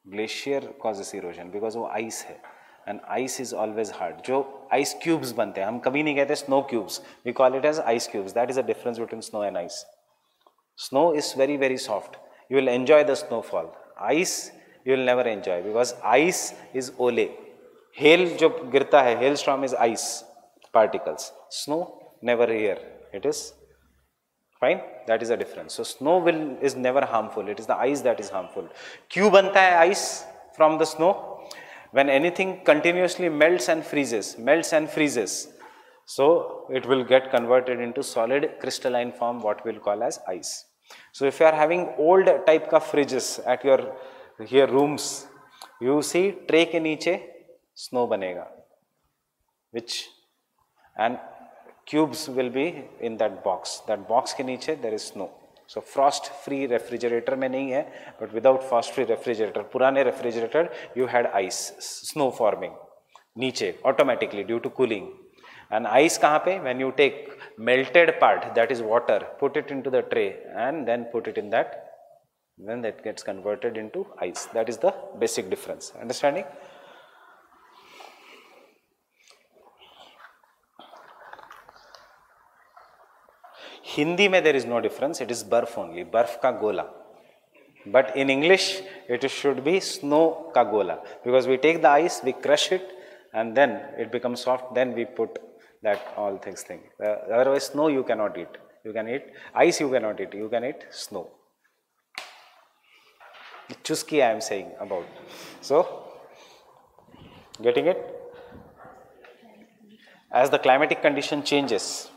S1: glacier causes erosion because वो ice है. And ice is always hard जो ice cubes बनते हैं, हम कभी नहीं कहते snow cubes we call it as ice cubes that is a difference between snow and ice snow is very very soft you will enjoy the snowfall ice you will never enjoy because ice is ओले hail जो गिरता है hail storm is ice particles snow never hair it is fine that is a difference so snow will is never harmful it is the ice that is harmful Q बनता है ice from the snow When anything continuously melts and freezes, melts and freezes, so it will get converted into solid crystalline form what we will call as ice. So if you are having old type of fridges at your here rooms, you see tray ke niche snow banega which and cubes will be in that box that box ke niche there is snow so frost free refrigerator mein nahi hai but without frost free refrigerator purane refrigerator you had ice snow forming niche automatically due to cooling and ice kahan pe when you take melted part that is water put it into the tray and then put it in that then that gets converted into ice. That is the basic difference. Understanding? Hindi mein there is no difference, it is barf only, barf ka gola. But in English, it should be snow ka gola because we take the ice, we crush it, and then it becomes soft. Then we put that all things thing. Uh, otherwise, snow you cannot eat. You can eat ice, you cannot eat. You can eat snow. Chusky I am saying about. So, getting it? As the climatic condition changes,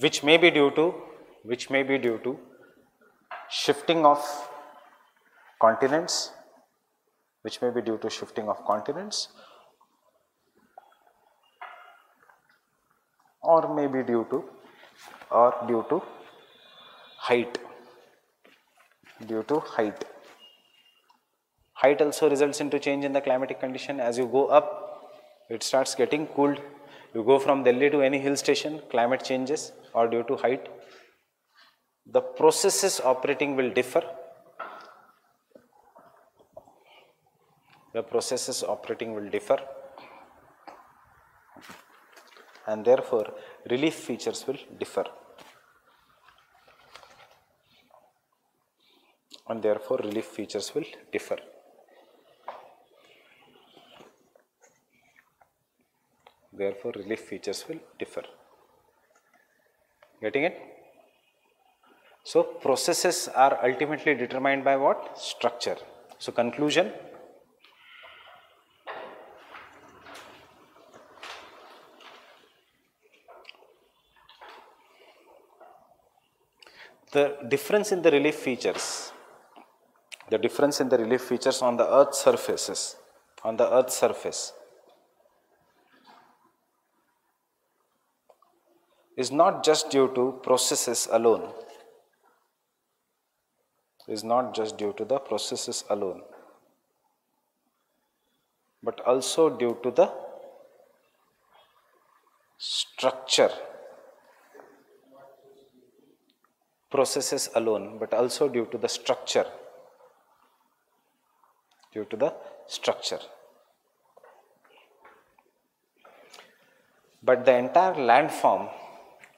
S1: which may be due to which may be due to shifting of continents which may be due to shifting of continents or may be due to or due to height due to height. Height also results into change in the climatic condition. As you go up it starts getting cooled. You go from delhi to any hill station climate changes or due to height the processes operating will differ the processes operating will differ and therefore relief features will differ and therefore relief features will differ. Therefore relief features will differ. Getting it? So processes are ultimately determined by what? Structure. So conclusion the difference in the relief features, the difference in the relief features on the earth's surfaces, on the earth's surface is not just due to processes alone, is not just due to the processes alone, but also due to the structure processes alone, but also due to the structure. Due to the structure. But the entire landform,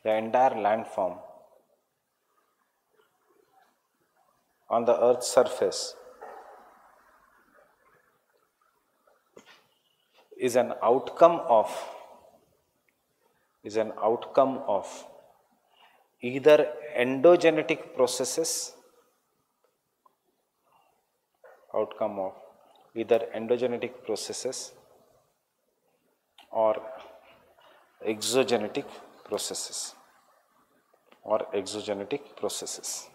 S1: the entire landform on the earth's surface is an outcome of is an outcome of either endogenetic processes outcome of either endogenetic processes or exogenetic processes or exogenetic processes.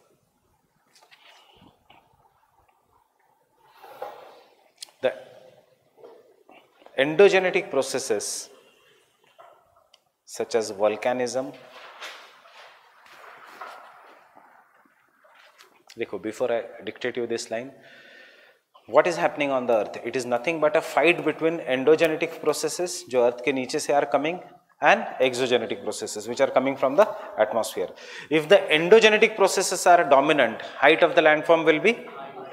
S1: The endogenetic processes such as volcanism देखो before I dictate you this line, what is happening on the earth? It is nothing but a fight between endogenetic processes जो अर्थ के नीचे से are coming and exogenetic processes which are coming from the atmosphere. If the endogenetic processes are dominant, height of the landform will be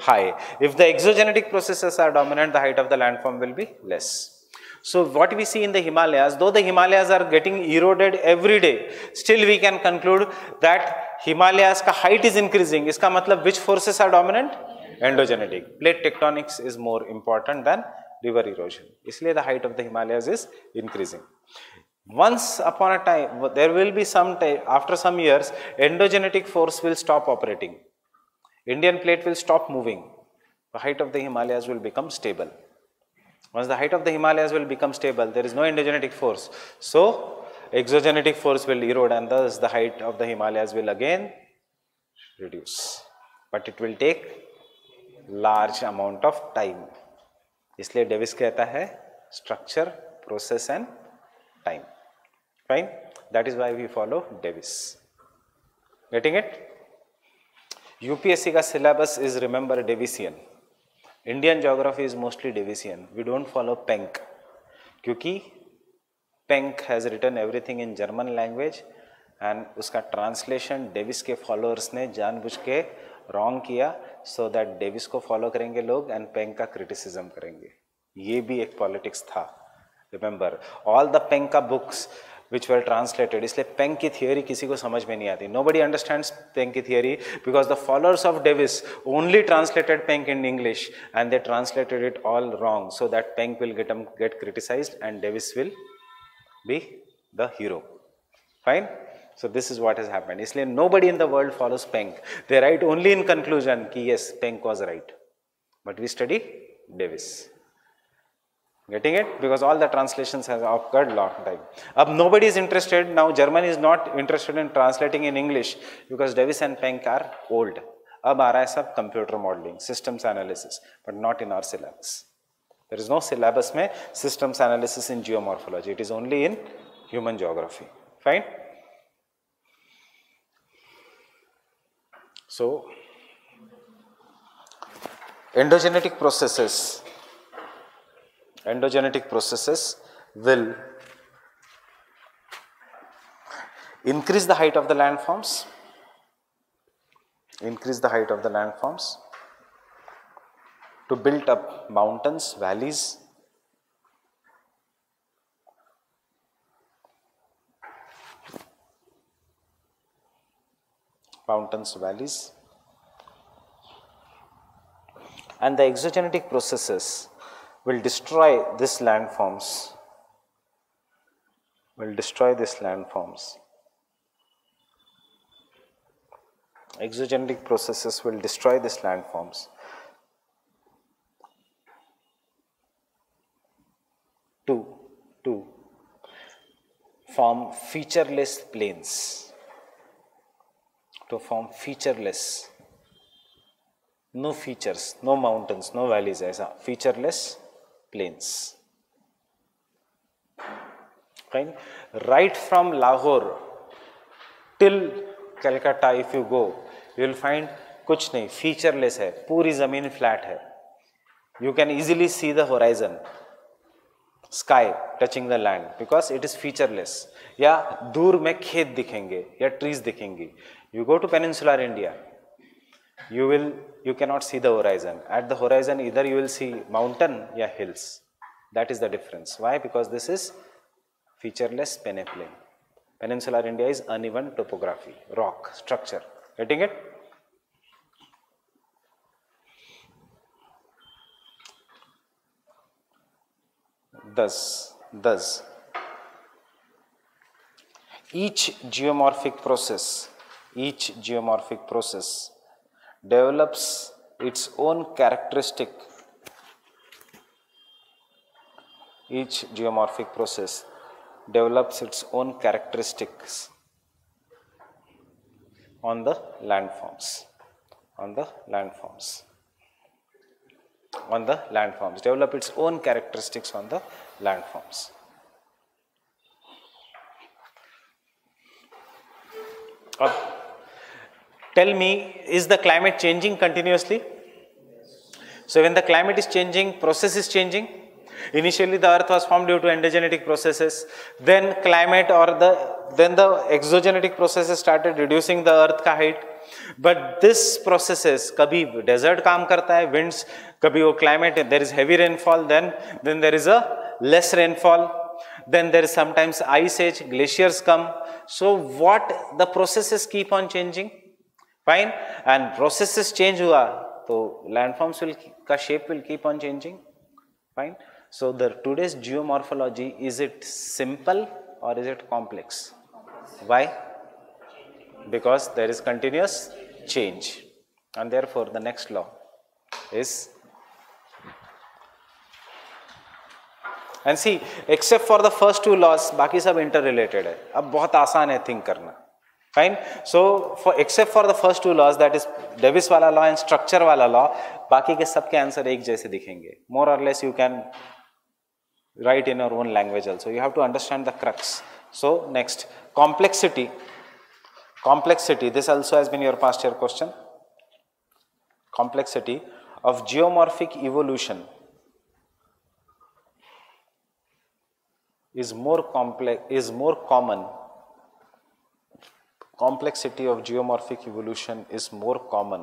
S1: high. If the exogenetic processes are dominant, the height of the landform will be less. So what we see in the Himalayas, though the Himalayas are getting eroded every day, still we can conclude that Himalayas ka height is increasing. Iska matlab which forces are dominant? Endogenetic. Plate tectonics is more important than river erosion. Isliye the height of the Himalayas is increasing. Once upon a time, there will be some time, after some years, endogenetic force will stop operating. Indian plate will stop moving. The height of the Himalayas will become stable. Once the height of the Himalayas will become stable, there is no endogenetic force. So, exogenetic force will erode and thus the height of the Himalayas will again reduce. But it will take large amount of time इसलिए Davis कहता है structure process and time fine that is why we follow Davis. Getting it? UPSC ka syllabus is remember Davisian. Indian geography is mostly Davisian. We don't follow Penck kyunki Penck has written everything in German language and uska translation Davis ke followers ne जानबूझ ke wrong kiya so that Davis ko follow karenge log and Penck ka criticism karenge ye bhi ek politics tha remember all the Penck का books विच वर translated इसलिए Penck की theory किसी को समझ में नहीं आती नो बडी अंडरस्टैंड पेंक की theory because the followers of Davis only translated Penck in English and they translated it all wrong so that Penck will get gate criticise and Davis will be the hero fine So this is what has happened. Isliye nobody in the world follows Penck. They write only in conclusion ki yes, Penck was right. But we study Davis. getting it? Because all the translations have occurred long time. Ab nobody is interested. Now german is not interested in translating in english because davis and penck are old. Ab aa raha computer modeling systems analysis but not in our syllabus. There is no syllabus mein systems analysis in geomorphology. It is only in human geography. Fine? So endogenetic processes endogenetic processes will increase the height of the landforms, increase the height of the landforms to build up mountains, valleys, mountains, valleys. And the exogenetic processes will destroy this landforms, will destroy this landforms. Exogenetic processes will destroy this landforms. To, to form featureless plains to form featureless. No features no mountains no valleys ऐसा featureless plains. Fine. Right from Lahore till Calcutta if you go, you will find कुछ नहीं featureless है पूरी ज़मीन flat है you can easily see the horizon sky touching the land because it is featureless या दूर में खेत दिखेंगे या ट्रीज दिखेंगी you go to peninsular India you will you cannot see the horizon. At the horizon, either you will see mountain or hills. That is the difference. Why? Because this is featureless peneplain. Peninsular India is uneven topography, rock, structure. Getting it? Thus, thus, each geomorphic process each geomorphic process develops its own characteristic. Each geomorphic process develops its own characteristics on the landforms. On the landforms. On the landforms. Develop its own characteristics on the landforms. अब Tell me, is the climate changing continuously? So when the climate is changing, process is changing. Initially the earth was formed due to endogenetic processes. Then climate or the, then the exogenetic processes started reducing the earth ka height. But this processes, kabhi desert काम करता है, winds, kabhi वो climate, there is heavy rainfall, then, then there is a less rainfall. Then there is sometimes ice age, glaciers come. So what the processes keep on changing? fine and processes change हुआ तो landforms will का shape will keep on changing fine so the today's geomorphology is it simple और is it complex why because there is continuous change and therefore the next law is and see except for the first two laws बाकी सब inter related है. अब बहुत आसान है think करना. fine? So for except for the first two laws that is davis wala law and structure wala law baki ke sabke answer ek jaise dikhenge. More or less you can write in your own language also. You have to understand the crux. So next complexity. Complexity this also has been your past year question. Complexity of geomorphic evolution is more complex is more common complexity of geomorphic evolution is more common.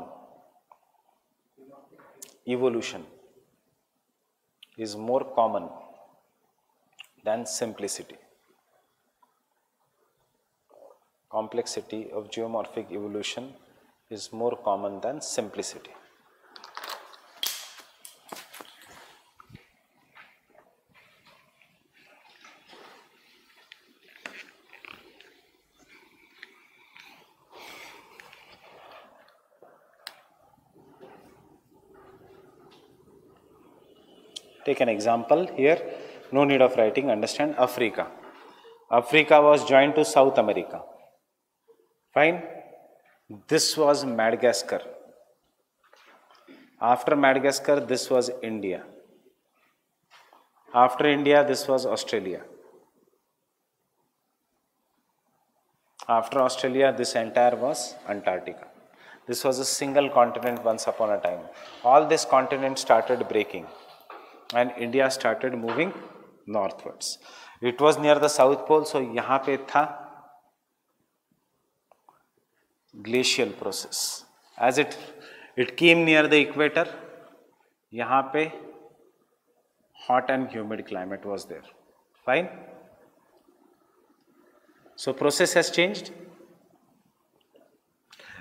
S1: Evolution is more common than simplicity. Complexity of geomorphic evolution is more common than simplicity Take an example here, no need of writing, understand Africa. Africa was joined to South America. Fine. This was Madagascar. After Madagascar, this was India. After India, this was Australia. After Australia, this entire was Antarctica. This was a single continent once upon a time. All this continent started breaking and India started moving northwards. It was near the South Pole, so यहाँ पे था glacial process. As it it came near the equator, यहाँ पे hot and humid climate was there. Fine. So process has changed.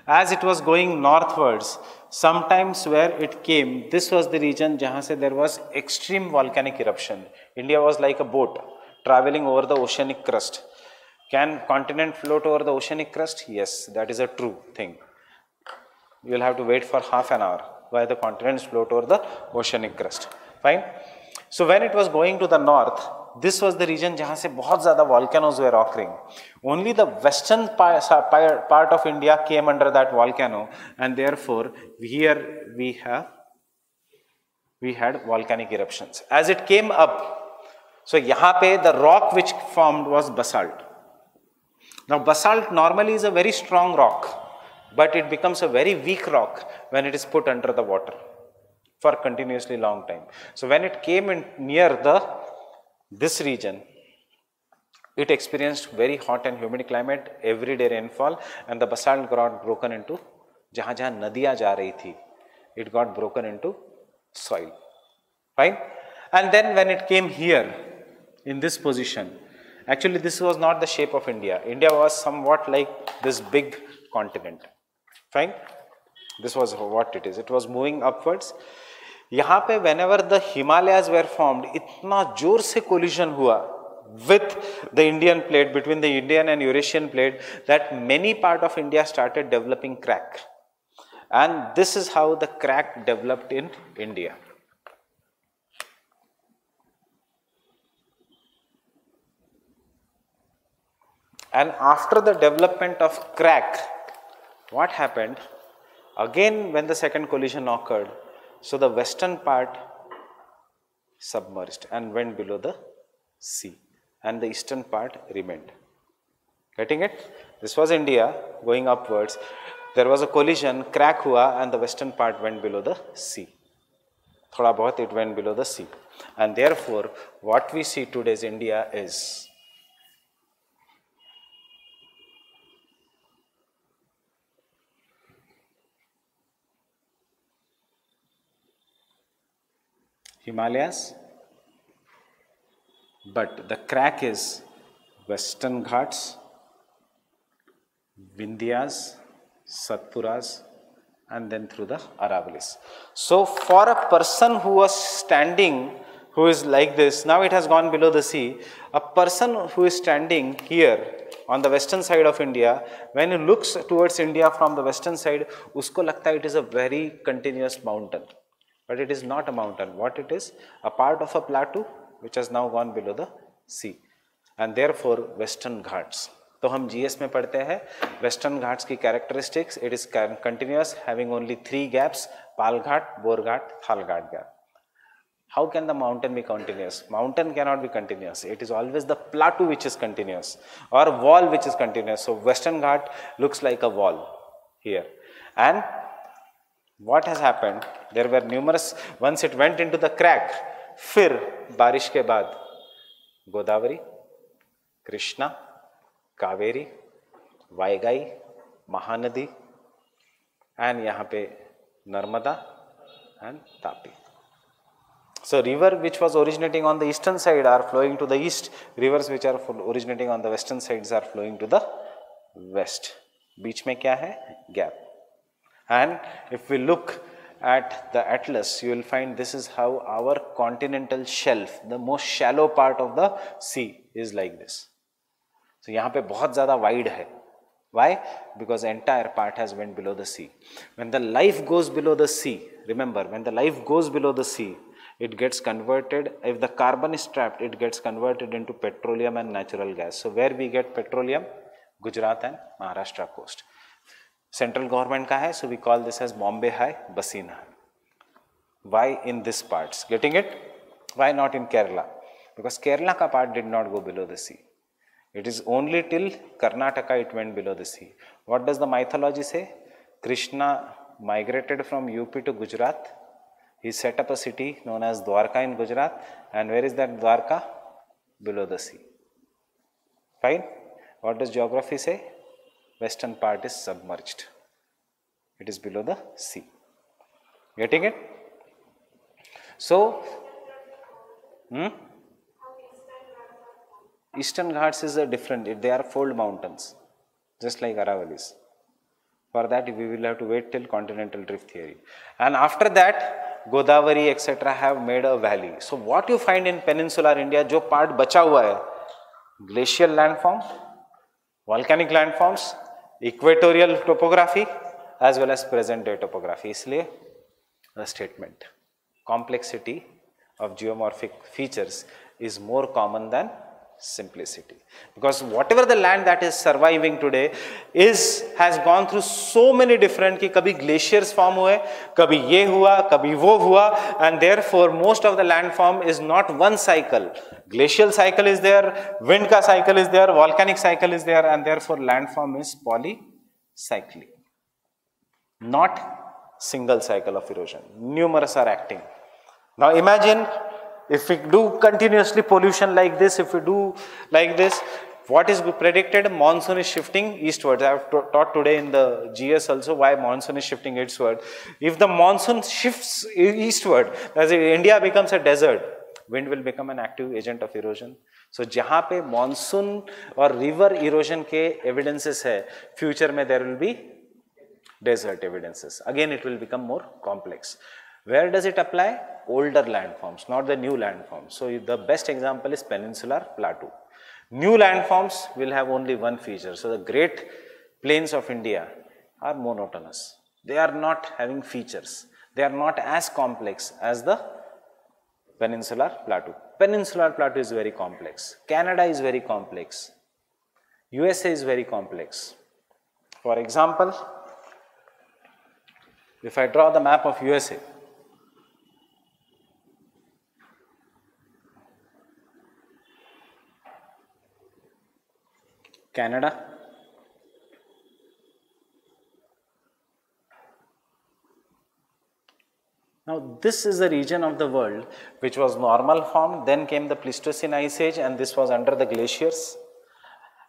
S1: As it was going northwards, sometimes where it came, this was the region jahan se there was extreme volcanic eruption. India was like a boat traveling over the oceanic crust. Can continent float over the oceanic crust? Yes, that is a true thing. You will have to wait for half an hour while the continents float over the oceanic crust. Fine. So when it was going to the north, this was the region jahan se bahut zyada volcanoes were occurring. Only the western part of india came under that volcano and therefore here we have we had volcanic eruptions. As it came up so pe the rock which formed was basalt. Now basalt normally is a very strong rock but it becomes a very weak rock when it is put under the water for continuously long time. So when it came in near the this region, it experienced very hot and humid climate, everyday rainfall, and the basalt got broken into जहाँ जहाँ नदियाँ जा रही थी it got broken into soil. Fine? And then when it came here in this position, actually this was not the shape of India. India was somewhat like this big continent. Fine? This was what it is. It was moving upwards. यहाँ पे when ever the Himalayas where formed इतना जोर से collision हुआ with the Indian plate, between the Indian and Eurasian plate, that many part of India started developing crack. And this is how the crack developed in India. And after the development of crack, what happened? Again, when the second collision occurred, so the western part submerged and went below the sea and the eastern part remained. Getting it? This was India going upwards. There was a collision, crack hua and the western part went below the sea. Thoda bahut it went below the sea. And therefore, what we see today's India is Himalayas, but the crack is Western Ghats, Vindhyas, Satpuras, and then through the Aravalis. So, for a person who was standing, who is like this, now it has gone below the sea, a person who is standing here on the western side of India, when he looks towards India from the western side, usko lagta it is a very continuous mountain but it is not a mountain. What it is? A part of a plateau which has now gone below the sea and therefore western ghats. तो हम GS में पढ़ते हैं western Ghats की characteristics it is continuous having only three gaps Pal Ghat bore घाट थाल घाट gap how can the mountain be continuous mountain cannot be continuous it is always the plateau which is continuous or wall which is continuous so western ghat looks like a wall here and what has happened there were numerous ones it went into the crack फिर बारिश के बाद, Godavari, Krishna, Kaveri, Vaigai, Mahanadi and यहाँ पे Narmada and Tapi. So river which was originating on the eastern side are flowing to the east rivers which are originating on the western side are flowing to the west बीच में क्या है? Gap and if you look at the atlas you will find this is how our continental shelf the most shallow part of the sea is like this so यहाँ पे बहुत ज़्यादा wide है why because entire part has went below the sea when the life goes below the sea remember when the life goes below the sea it gets converted if the carbon is trapped it gets converted into petroleum and natural gas so where we get petroleum gujarat and maharashtra coast Central government का है so we call this as Bombay high basin why in this parts getting it why not in Kerala because Kerala का part did not go below the sea it is only till Karnataka it went below the sea what does the mythology say Krishna migrated from UP to Gujarat he set up a city known as Dwarka in Gujarat and where is that Dwarka below the sea fine what does geography say Western part is submerged. It is below the sea. Getting it? So, hmm? Eastern Ghats is a different, they are fold mountains, just like Aravalis. For that, we will have to wait till continental drift theory. And after that, Godavari etc. have made a valley. So what you find in peninsular India, जो part बचा हुआ है, glacial landform, volcanic landforms, equatorial topography, as well as present day topography. इसलिए a statement, complexity of geomorphic features is more common than simplicity. Because whatever the land that is surviving today is has gone through so many different ki kabhi glaciers form hue kabhi ye hua kabhi wo hua and therefore most of the land form is not one cycle. Glacial cycle is there wind ka cycle is there volcanic cycle is there and therefore land form is polycyclic. Not single cycle of erosion. Numerous are acting. Now imagine if we do continuously pollution like this, if we do like this, what is predicted? Monsoon is shifting eastwards. I have taught today in the GS also why monsoon is shifting eastward. If the monsoon shifts eastward, as India becomes a desert, wind will become an active agent of erosion. So जहाँ पे monsoon और river erosion के evidences है, future में there will be desert evidences. Again, it will become more complex. Where does it apply? Older landforms, not the new landforms. So the best example is peninsular plateau. New landforms will have only one feature. So the great plains of India are monotonous. They are not having features. They are not as complex as the peninsular plateau. Peninsular plateau is very complex. Canada is very complex. USA is very complex. For example, if I draw the map of USA, Canada. Now this is a region of the world which was normal formed, then came the Pleistocene Ice Age and this was under the glaciers.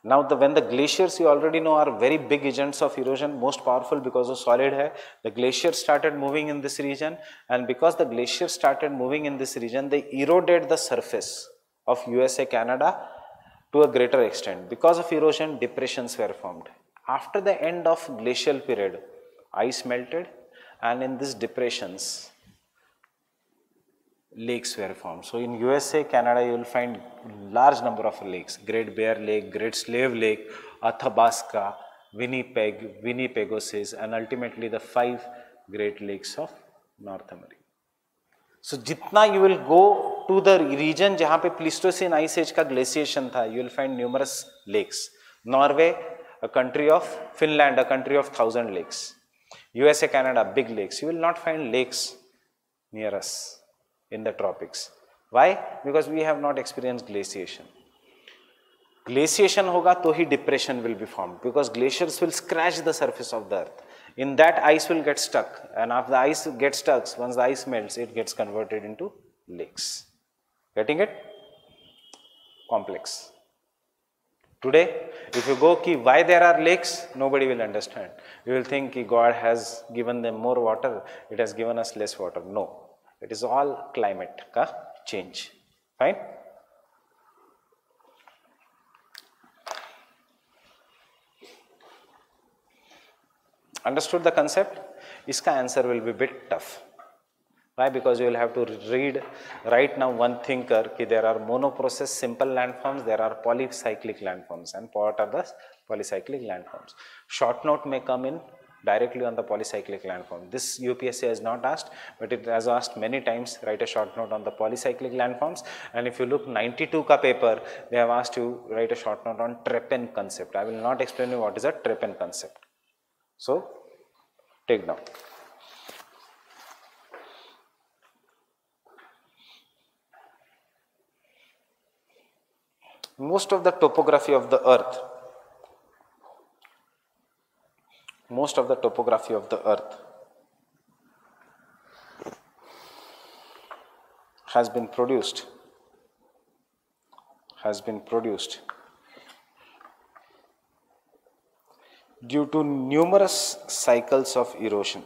S1: Now the, when the glaciers you already know are very big agents of erosion, most powerful because of solid hai. The glaciers started moving in this region and because the glaciers started moving in this region, they eroded the surface of USA, Canada to a greater extent. Because of erosion, depressions were formed. After the end of glacial period, ice melted and in these depressions, lakes were formed. So, in USA, Canada, you will find large number of lakes, Great Bear Lake, Great Slave Lake, Athabasca, Winnipeg, Winnipegosis and ultimately the five great lakes of North America. So, jitna you will go to the reason जहां पे Pleistocene ice as का glaciation था you will find numerous lakes Norway, a country of Finland, a country of thousand lakes. USA, Canada, big lakes. You will not find lakes near us in the tropics. Why? Because we have not experienced glaciation. Glaciation hoga to hi depression will be formed because glaciers will scratch the surface of the earth. In that ice will get stuck and if the ice gets stuck, once the ice melts, it gets converted into lakes. Getting it? Complex. Today, if you go ki why there are lakes, nobody will understand. You will think God has given them more water, it has given us less water. No, it is all climate ka change. Fine? Understood the concept? Iska answer will be bit tough. Why? Because you will have to read right now one thinker ki there are monoprocess simple landforms, there are polycyclic landforms and what are the polycyclic landforms. Short note may come in directly on the polycyclic landform. This UPSC has not asked, but it has asked many times, write a short note on the polycyclic landforms. And if you look 92 ka paper, they have asked you write a short note on treppen concept. I will not explain you what is a treppen concept. So, take down. Most of the topography of the earth. Most of the topography of the earth has been produced has been produced due to numerous cycles of erosion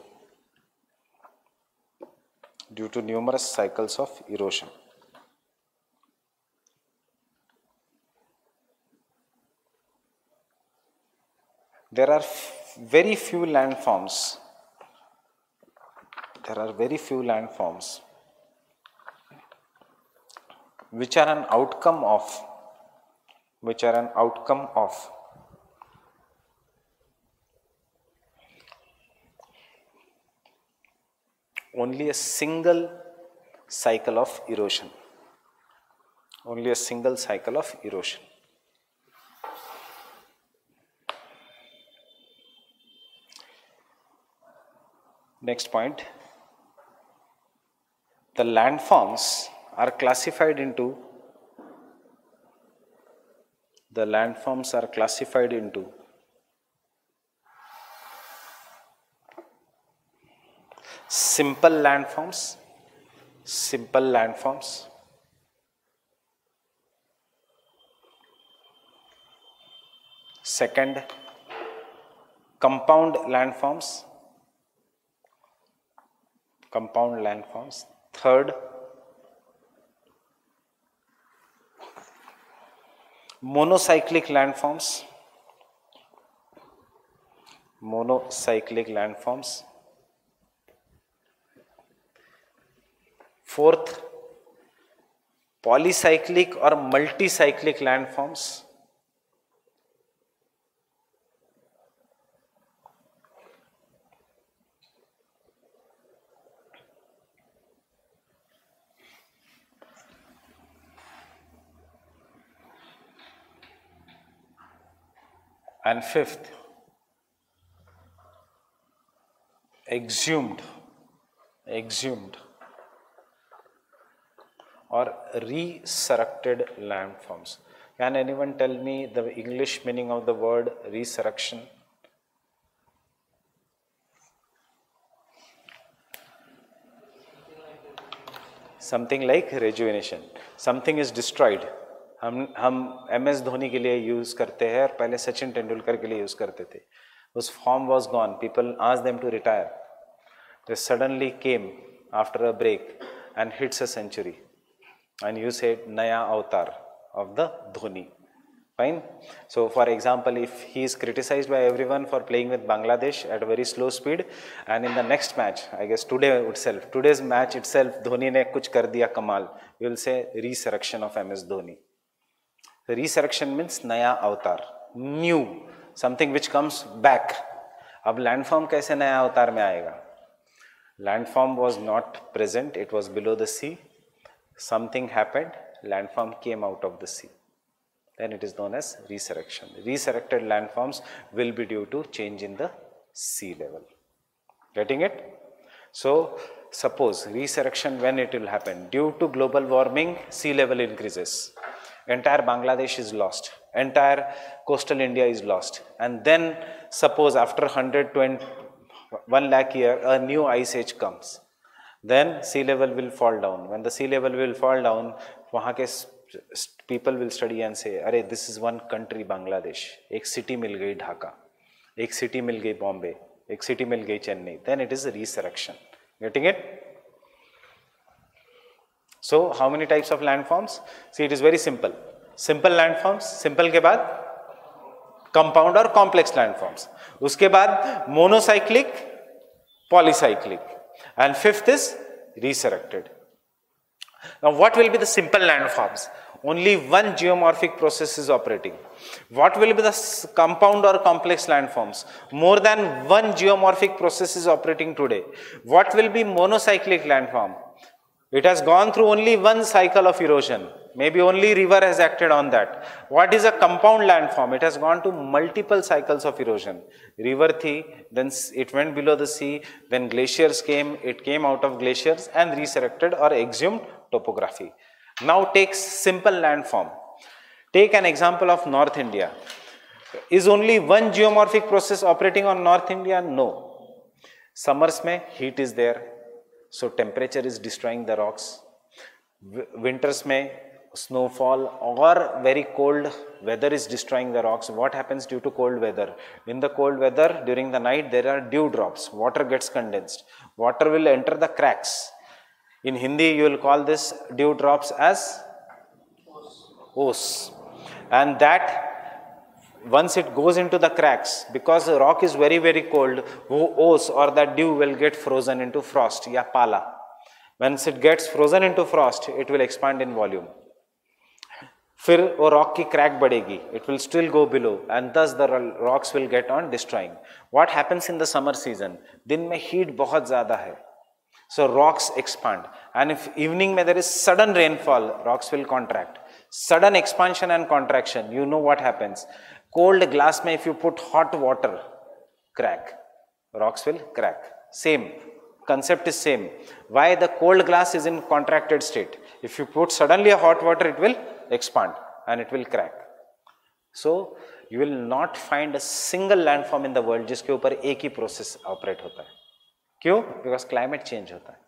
S1: due to numerous cycles of erosion there are very few landforms. There are very few landforms which are an outcome of which are an outcome of. Only a single cycle of erosion. Only a single cycle of erosion Next point. The landforms are classified into the landforms are classified into simple landforms, simple landforms, second compound landforms compound landforms. Third, monocyclic landforms. Monocyclic landforms. Fourth, polycyclic or multicyclic landforms. And fifth, exhumed, exhumed or resurrected landforms. Can anyone tell me the English meaning of the word resurrection? Something like rejuvenation. Something is destroyed. हम हम M S Dhoni के लिए use करते हैं और पहले सचिन तेंदुलकर के लिए यूज़ करते थे। उस फॉर्म वॉज़ गॉन पीपल आज them to retire they suddenly came after a break and hits a century and you say नया अवतार of the Dhoni fine so for example if he is criticise by everyone for playing with Bangladesh at very slow speed and in the next match I guess today itself today's match itself Dhoni ने कुछ कर दिया कमाल you will say resurrection of M S Dhoni resurrection means naya avatar new something which comes back अब landform कैसे नया अवतार में आएगा landform was not present it was below the see something happened landform came out of the C then it is known as resurrection. Resurrected landforms will be due to change in the sea level. Getting it? So, suppose resurrection when it will happen? Due to global warming, sea level increases. Entire Bangladesh is lost. Entire coastal India is lost. And then suppose after 120, 1 lakh year, a new ice age comes. Then sea level will fall down. When the sea level will fall down, वहाँ के people will study and say, अरे this is one country Bangladesh. एक city मिल गई ढाका, एक city मिल गई बॉम्बे, एक city मिल गई Chennai. Then it is a resurrection. Getting it? So how many types of landforms? See, it is very simple. Simple landforms. Simple के बाद compound or complex landforms. उसके बाद monocyclic, polycyclic. And fifth is resurrected. Now, what will be the simple landforms? Only one geomorphic process is operating. What will be the compound or complex landforms? More than one geomorphic process is operating today. What will be monocyclic landform? It has gone through only one cycle of erosion. Maybe only river has acted on that. What is a compound landform? It has gone to multiple cycles of erosion. River thi, then it went below the sea, then glaciers came, it came out of glaciers and resurrected or exhumed topography. Now take simple landform. Take an example of North India. Is only one geomorphic process operating on North India? No. Summers mein heat is there, so temperature is destroying the rocks. Winters may snowfall or very cold weather is destroying the rocks. What happens due to cold weather? In the cold weather, during the night, there are dew drops. Water gets condensed. Water will enter the cracks. In Hindi, you will call this dew drops as os. And that once it goes into the cracks, because the rock is very, very cold, os or that dew will get frozen into frost, ya pala. Once it gets frozen into frost, it will expand in volume. फिर वो rock की crack बढ़ेगी it will still go below and दस the rocks will get on destroying what happens in the summer season दिन में heat बहुत ज़्यादा है so rocks expand and if evening में there is sudden rainfall rocks will contract sudden expansion and contraction, you know what happens. Cold glass may if you put hot water, crack. Rocks will crack. Same. Concept is same. Why the cold glass is in contracted state. If you put suddenly a hot water, it will expand and it will crack. So, you will not find a single landform in the world जिसके ऊपर एक ही process operate होता है क्यों Because climate change होता है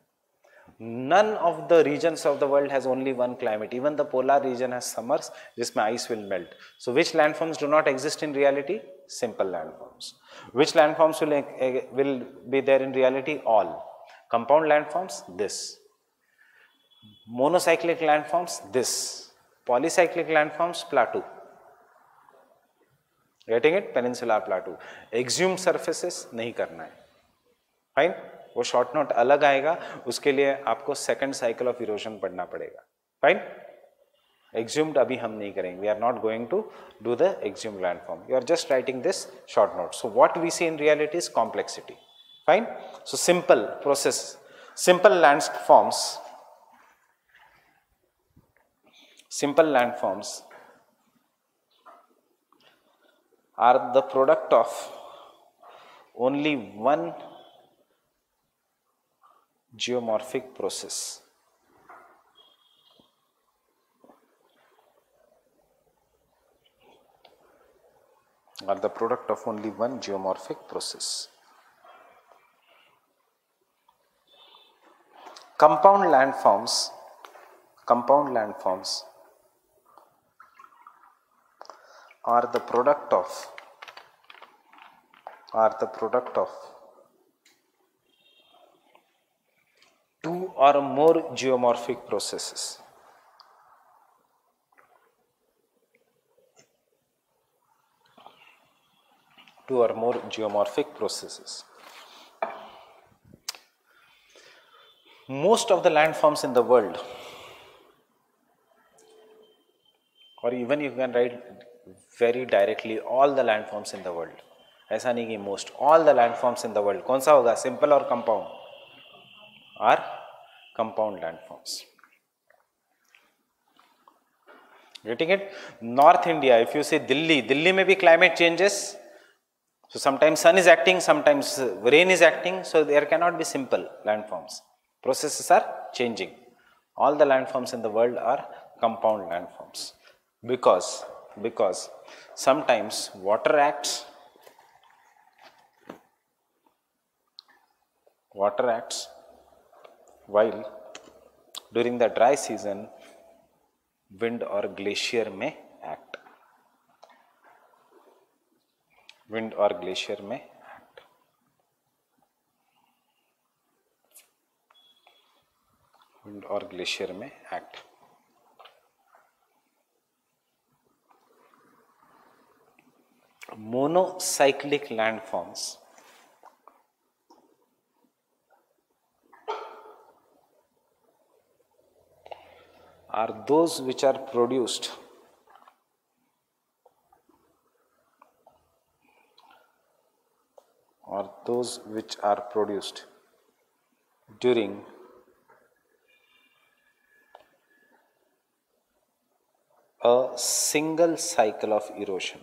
S1: None of the regions of the world has only one climate. Even the polar region has summers, जिसमें ice will melt. So which landforms do not exist in reality? Simple landforms. Which landforms will, uh, will be there in reality? All. Compound landforms? This. Monocyclic landforms? This. Polycyclic landforms? Plateau. Getting it? Peninsular plateau. Exhumed surfaces? नहीं करना है. Fine? वो short note अलग आएगा उसके लिए आपको second cycle of erosion पढ़ना पड़ेगा फाइन exhumed अभी हम नहीं करेंगे we are not going to do the exhumed landform you are just writing this short note so what we see in reality is complexity fine so simple process simple landforms simple landforms are the product of only one geomorphic process. are the product of only one geomorphic process. Compound landforms, compound landforms are the product of are the product of two or more geomorphic processes. Two or more geomorphic processes. Most of the landforms in the world, or even you can write very directly all the landforms in the world. ऐसा नहीं कि most all the landforms in the world कौन सा होगा simple or compound are compound landforms. Getting it? North India, if you say Delhi, Delhi may be climate changes. So sometimes sun is acting, sometimes uh, rain is acting, so there cannot be simple landforms. Processes are changing. All the landforms in the world are compound landforms because because sometimes water acts water acts while during the dry season wind or glacier may act wind or glacier may act wind or glacier may act monocyclic landforms are those which are produced or those which are produced during a single cycle of erosion.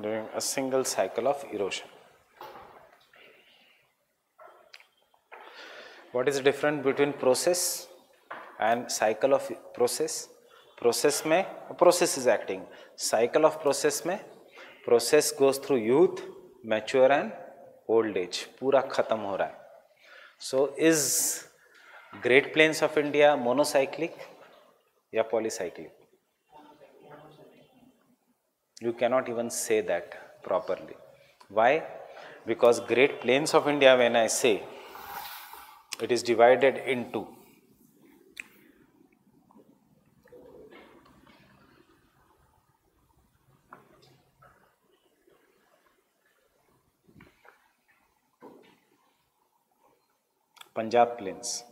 S1: During a single cycle of erosion. What is the difference between process and cycle of process? Process में process is acting. Cycle of process में process goes through youth, mature and old age. पूरा खत्म हो रहा है. So is Great Plains of India monocyclic या polycyclic? You cannot even say that properly. Why? Because Great Plains of India, when I say it is divided into Punjab plains,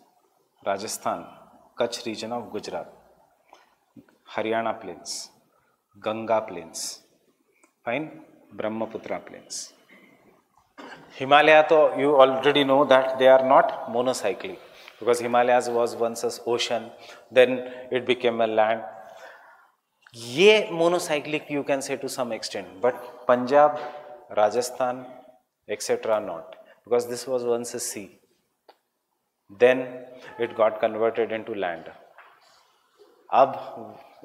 S1: Rajasthan, Kutch region of Gujarat, Haryana plains, Ganga plains, fine, Brahmaputra plains. Himalaya, though you already know that they are not monocyclic because Himalayas was once an ocean, then it became a land. ये monocyclic you can say to some extent, but Punjab, Rajasthan, etc. not because this was once a sea. Then it got converted into land. अब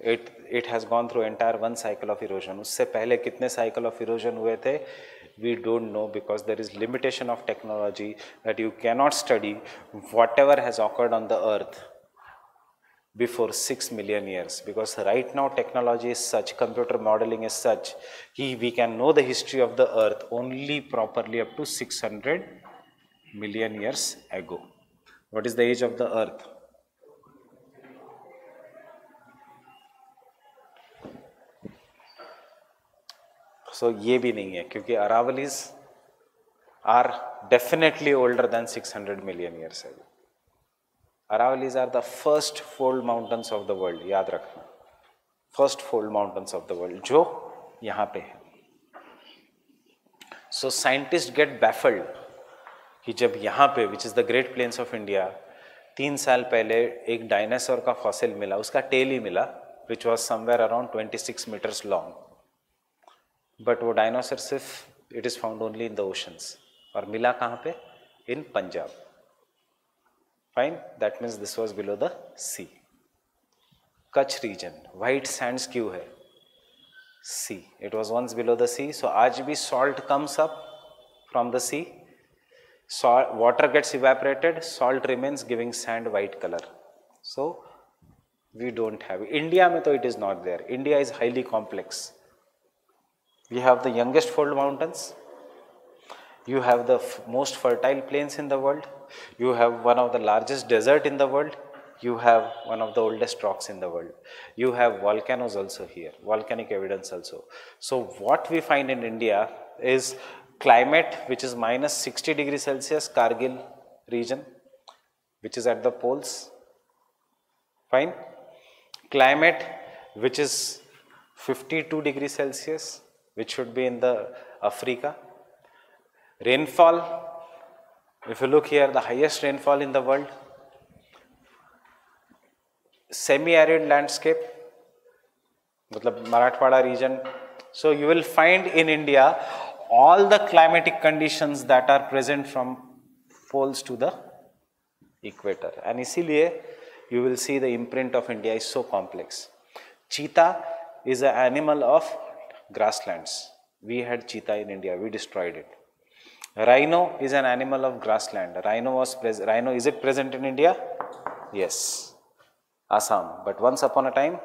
S1: it it has gone through entire one cycle of erosion. उससे पहले कितने cycle of erosion हुए थे we don't know because there is limitation of technology that you cannot study whatever has occurred on the earth before 6 million years because right now technology is such computer modeling is such he, we can know the history of the earth only properly up to 600 million years ago what is the age of the earth So ये भी नहीं है, क्योंकि Aravallis are definitely older than 600 million years है Aravallis are the first fold mountains of the world याद रखना। First fold mountains of the world जो यहाँ पे है। सो साइंटिस्ट गेट बैफल्ड कि जब यहाँ पे which is the great plains of India तीन साल पहले एक डायनासोर का फॉसिल मिला, उसका टेल ही मिला which was somewhere around 26 metres long but वो डायनासोर सिर्फ it is found only in the oceans और मिला कहाँ पे इन Punjab fine that means this was below the C Kutch reason white Sands क्यों है see it was once below the सी सो आज भी salt comes up from the C water gets evaporated salt remains giving sand white color so we don't have india mein to it is not there india is highly complex We have the youngest fold mountains. You have the most fertile plains in the world. You have one of the largest desert in the world. You have one of the oldest rocks in the world. You have volcanoes also here, volcanic evidence also. So what we find in India is climate which is minus 60 degrees Celsius, Kargil region, which is at the poles. Fine. Climate which is 52 degrees Celsius, which should be in the Africa. Rainfall If you look here, the highest rainfall in the world, semi-arid landscape, Marathwada region. So you will find in India all the climatic conditions that are present from poles to the equator. And isiliye you will see the imprint of India is so complex. Cheetah is an animal of grasslands. We had cheetah in India, we destroyed it. Rhino is an animal of grassland. Rhino was present. Rhino is it present in India? Yes. Assam. But once upon a time,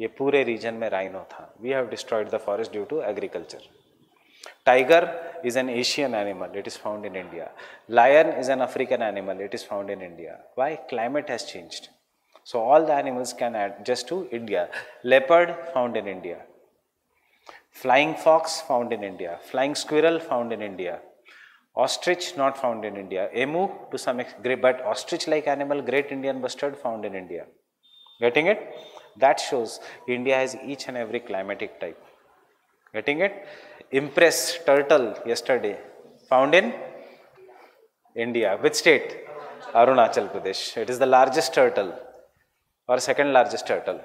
S1: ये पूरे reason में rhino था we have destroyed the forest due to agriculture tiger is an Asian animal, it is found in India. Lion is an African animal, it is found in India. Why? Climate has changed. So all the animals can adjust to India. Leopard found in India. Flying fox found in India. Flying squirrel found in India. Ostrich not found in India. Emu to some extent, but ostrich like animal, great Indian bustard found in India. Getting it? That shows India has each and every climatic type. Getting it? Empress turtle yesterday found in India. Which state? Arunachal Pradesh. It is the largest turtle or second largest turtle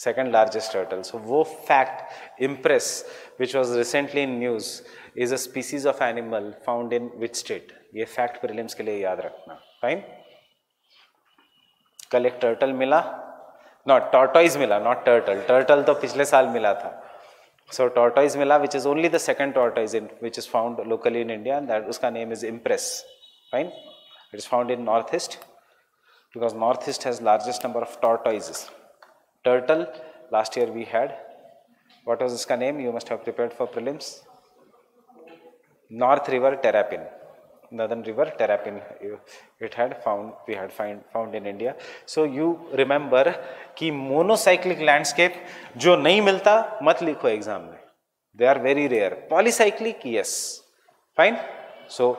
S1: Second largest turtle. So, wo fact, Empress, which was recently in news, is a species of animal found in which state? ये fact prelims के लिए याद रखना. Fine? कल एक turtle मिला not tortoise मिला not turtle turtle तो पिछले साल मिला था सो टॉर्टॉइज मिला which is only the second tortoise in which is found locally in India that उसका name is impress fine it is found in north east because north east has largest number of टॉर्टॉइजेस Turtle last year we had what was इसका name you must have prepared for prelims north river terrapin northern river terrapin it had found we had find found in india so you remember कि monocyclic landscape जो नहीं मिलता मत लिखो exam में they are very rare polycyclic yes fine so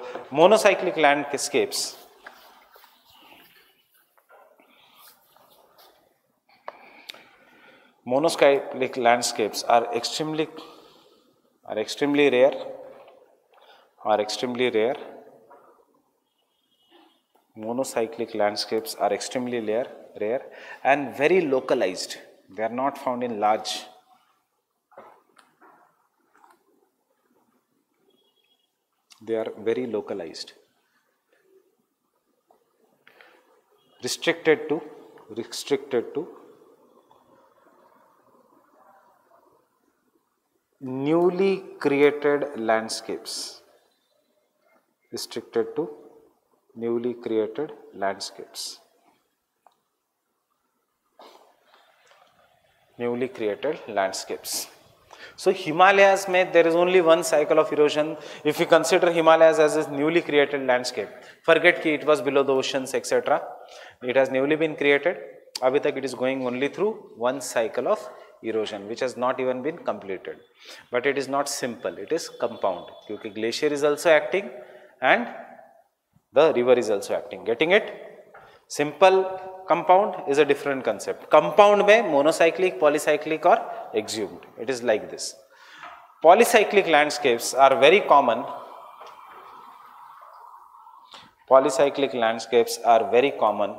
S1: monocyclic landscapes monocyclic landscapes are extremely are extremely rare are extremely rare monocyclic landscapes are extremely rare, rare and very localized. They are not found in large. They are very localized. Restricted to, restricted to newly created landscapes. Restricted to newly created landscapes. Newly created landscapes. So Himalayas may there is only one cycle of erosion. If you consider Himalayas as a newly created landscape, forget ki it was below the oceans, etc. It has newly been created. Abhi tak it is going only through one cycle of erosion, which has not even been completed. But it is not simple; it is compound. Because glacier is also acting, and the river is also acting. Getting it? Simple compound is a different concept. Compound may monocyclic, polycyclic or exhumed. It is like this. Polycyclic landscapes are very common. Polycyclic landscapes are very common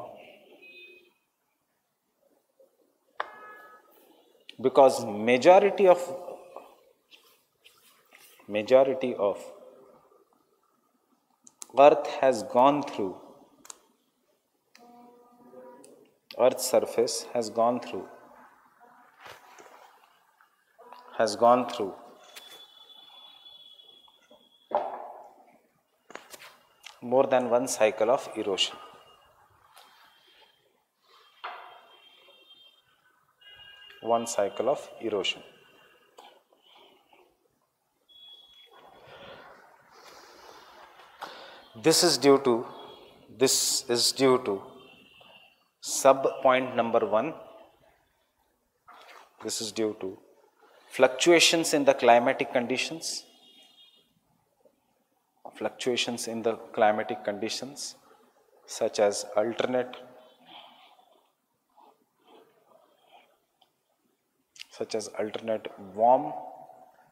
S1: because majority of majority of earth has gone through earth's surface has gone through has gone through. More than one cycle of erosion one cycle of erosion This is due to, this is due to sub point number 1. This is due to fluctuations in the climatic conditions, fluctuations in the climatic conditions such as alternate such as alternate warm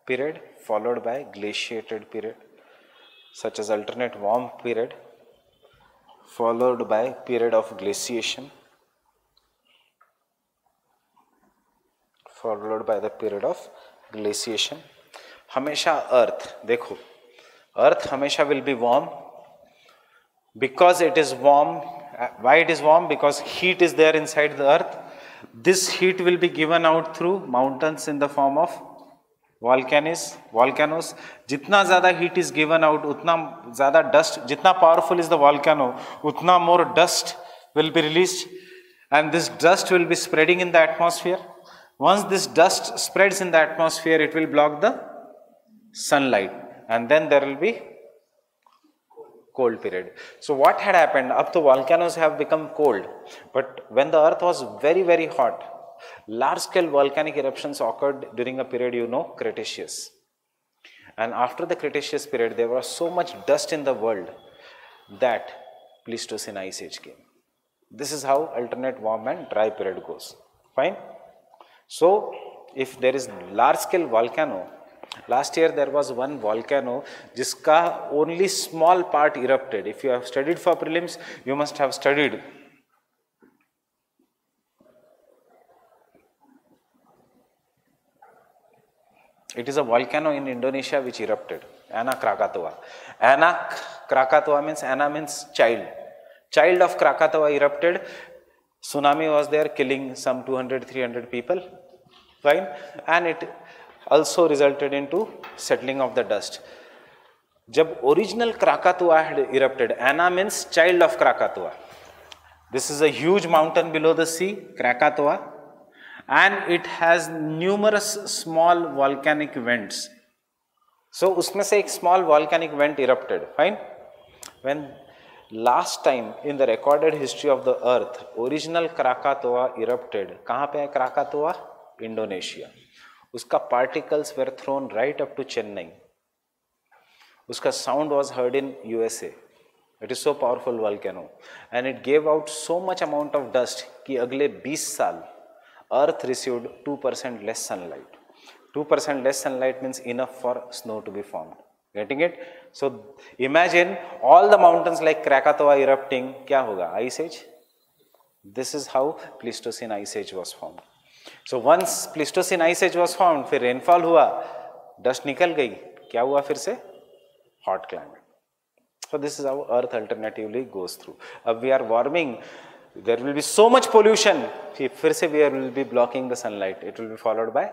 S1: period followed by glaciated period such as alternate warm period followed by period of glaciation followed by the period of glaciation हमेशा अर्थ देखो अर्थ हमेशा will be warm because it is warm why it is warm because heat is there inside the earth this heat will be given out through mountains in the form of volcanoes volcanoes. Jitna zyada heat is given out utna zyada dust jitna powerful is the volcano utna more dust will be released and this dust will be spreading in the atmosphere. Once this dust spreads in the atmosphere it will block the sunlight and then there will be cold period. So what had happened? Up to volcanoes have become cold, but when the earth was very very hot, large scale volcanic eruptions occurred during a period you know Cretaceous. And after the Cretaceous period, there was so much dust in the world that Pleistocene ice age came. This is how alternate warm and dry period goes. Fine. So if there is large scale volcano Last year there was one volcano jiska only small part erupted. If you have studied for prelims, you must have studied It is a volcano in Indonesia which erupted, Anak Krakatau. Anak Krakatau means Anak means child. Child of Krakatau erupted. Tsunami was there, killing some 200, 300 people. Fine, and it also resulted into settling of the dust. Jab original Krakatoa had erupted, Anak means child of Krakatoa. This is a huge mountain below the sea, Krakatoa, and it has numerous small volcanic vents. So, usme se ek small volcanic vent erupted, fine. When last time in the recorded history of the earth, original Krakatoa erupted, kahan pe hai Krakatoa? Indonesia. उसका particles were thrown right up to Chennai उसका sound was heard in USA it is so powerful volcano and it gave out so much amount of dust कि अगले 20 साल earth received 2 percent less sunlight 2 percent less sunlight means enough for snow to be formed getting it? So, imagine all the mountains like krakatoa erupting. kya hoga ice age? This is how pleistocene ice age was formed. So once Pleistocene ice age was found फिर rainfall हुआ dust निकल गई क्या हुआ फिर से hot climate so this is how earth alternatively goes through अब we are warming there will be so much pollution फिर से we will be blocking the sunlight it will be followed by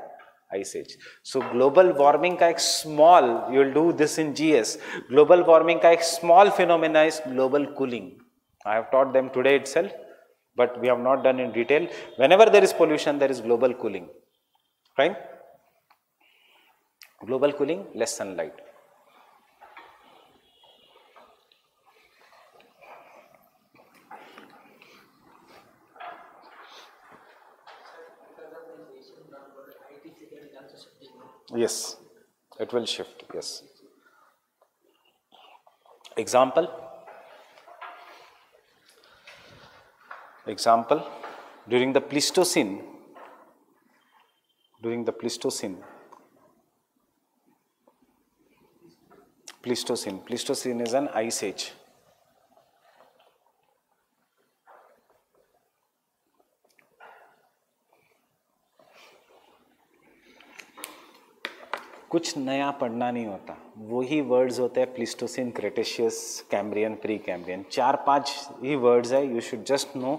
S1: ice age so global warming का एक small you will do this in gs global warming का एक small phenomena is global cooling i have taught them today itself but we have not done in detail. Whenever there is pollution, there is global cooling, right? Global cooling, less sunlight. Yes, it will shift, yes. Example Example, during the Pleistocene, during the Pleistocene, Pleistocene, Pleistocene is an ice age. कुछ नया पढ़ना नहीं होता। वही words होते हैं Pleistocene Cretaceous Cambrian pre Cambrian चार पाँच ही वर्ड्स है you should just know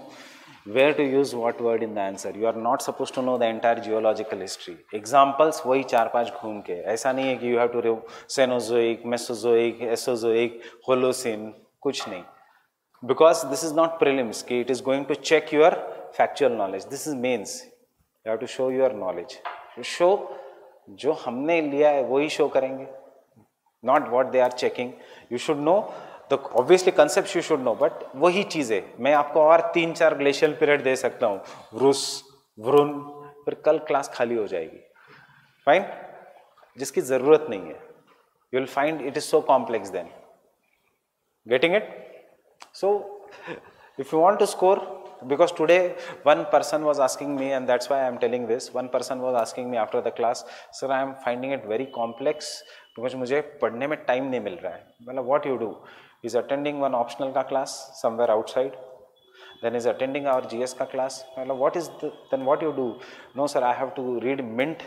S1: where to use what word in the answer you are not suppose to know the entire geological history examples वही चार पाँच घूम के। ऐसा नहीं है कि you have to rote Cenozoic Mesozoic Eozoic Holocene कुछ नहीं। Because this is not prelims कि it is going to check your factual knowledge this is mains you have to show your knowledge show जो हमने लिया है, वही show करेंगे। Not what they are checking you should know the obviously concept you should know but वही चीज़। मैं आपको और तीन चार ग्लेशियल पीरियड दे सकता हूँ। व्रूस व्रुन फिर कल क्लास खाली हो जाएगी। फाइन जिसकी ज़रूरत नहीं है। You will find it is so complex then getting it so if you want to score because today one person was asking me and that's why i am telling this one person was asking me after the class sir i am finding it very complex because मुझे पढ़ने में time नहीं मिल रहा है मतलब what you do is attending one optional का class somewhere outside then is attending our GS ka class. What is the, then what you do? No sir, I have to read Mint,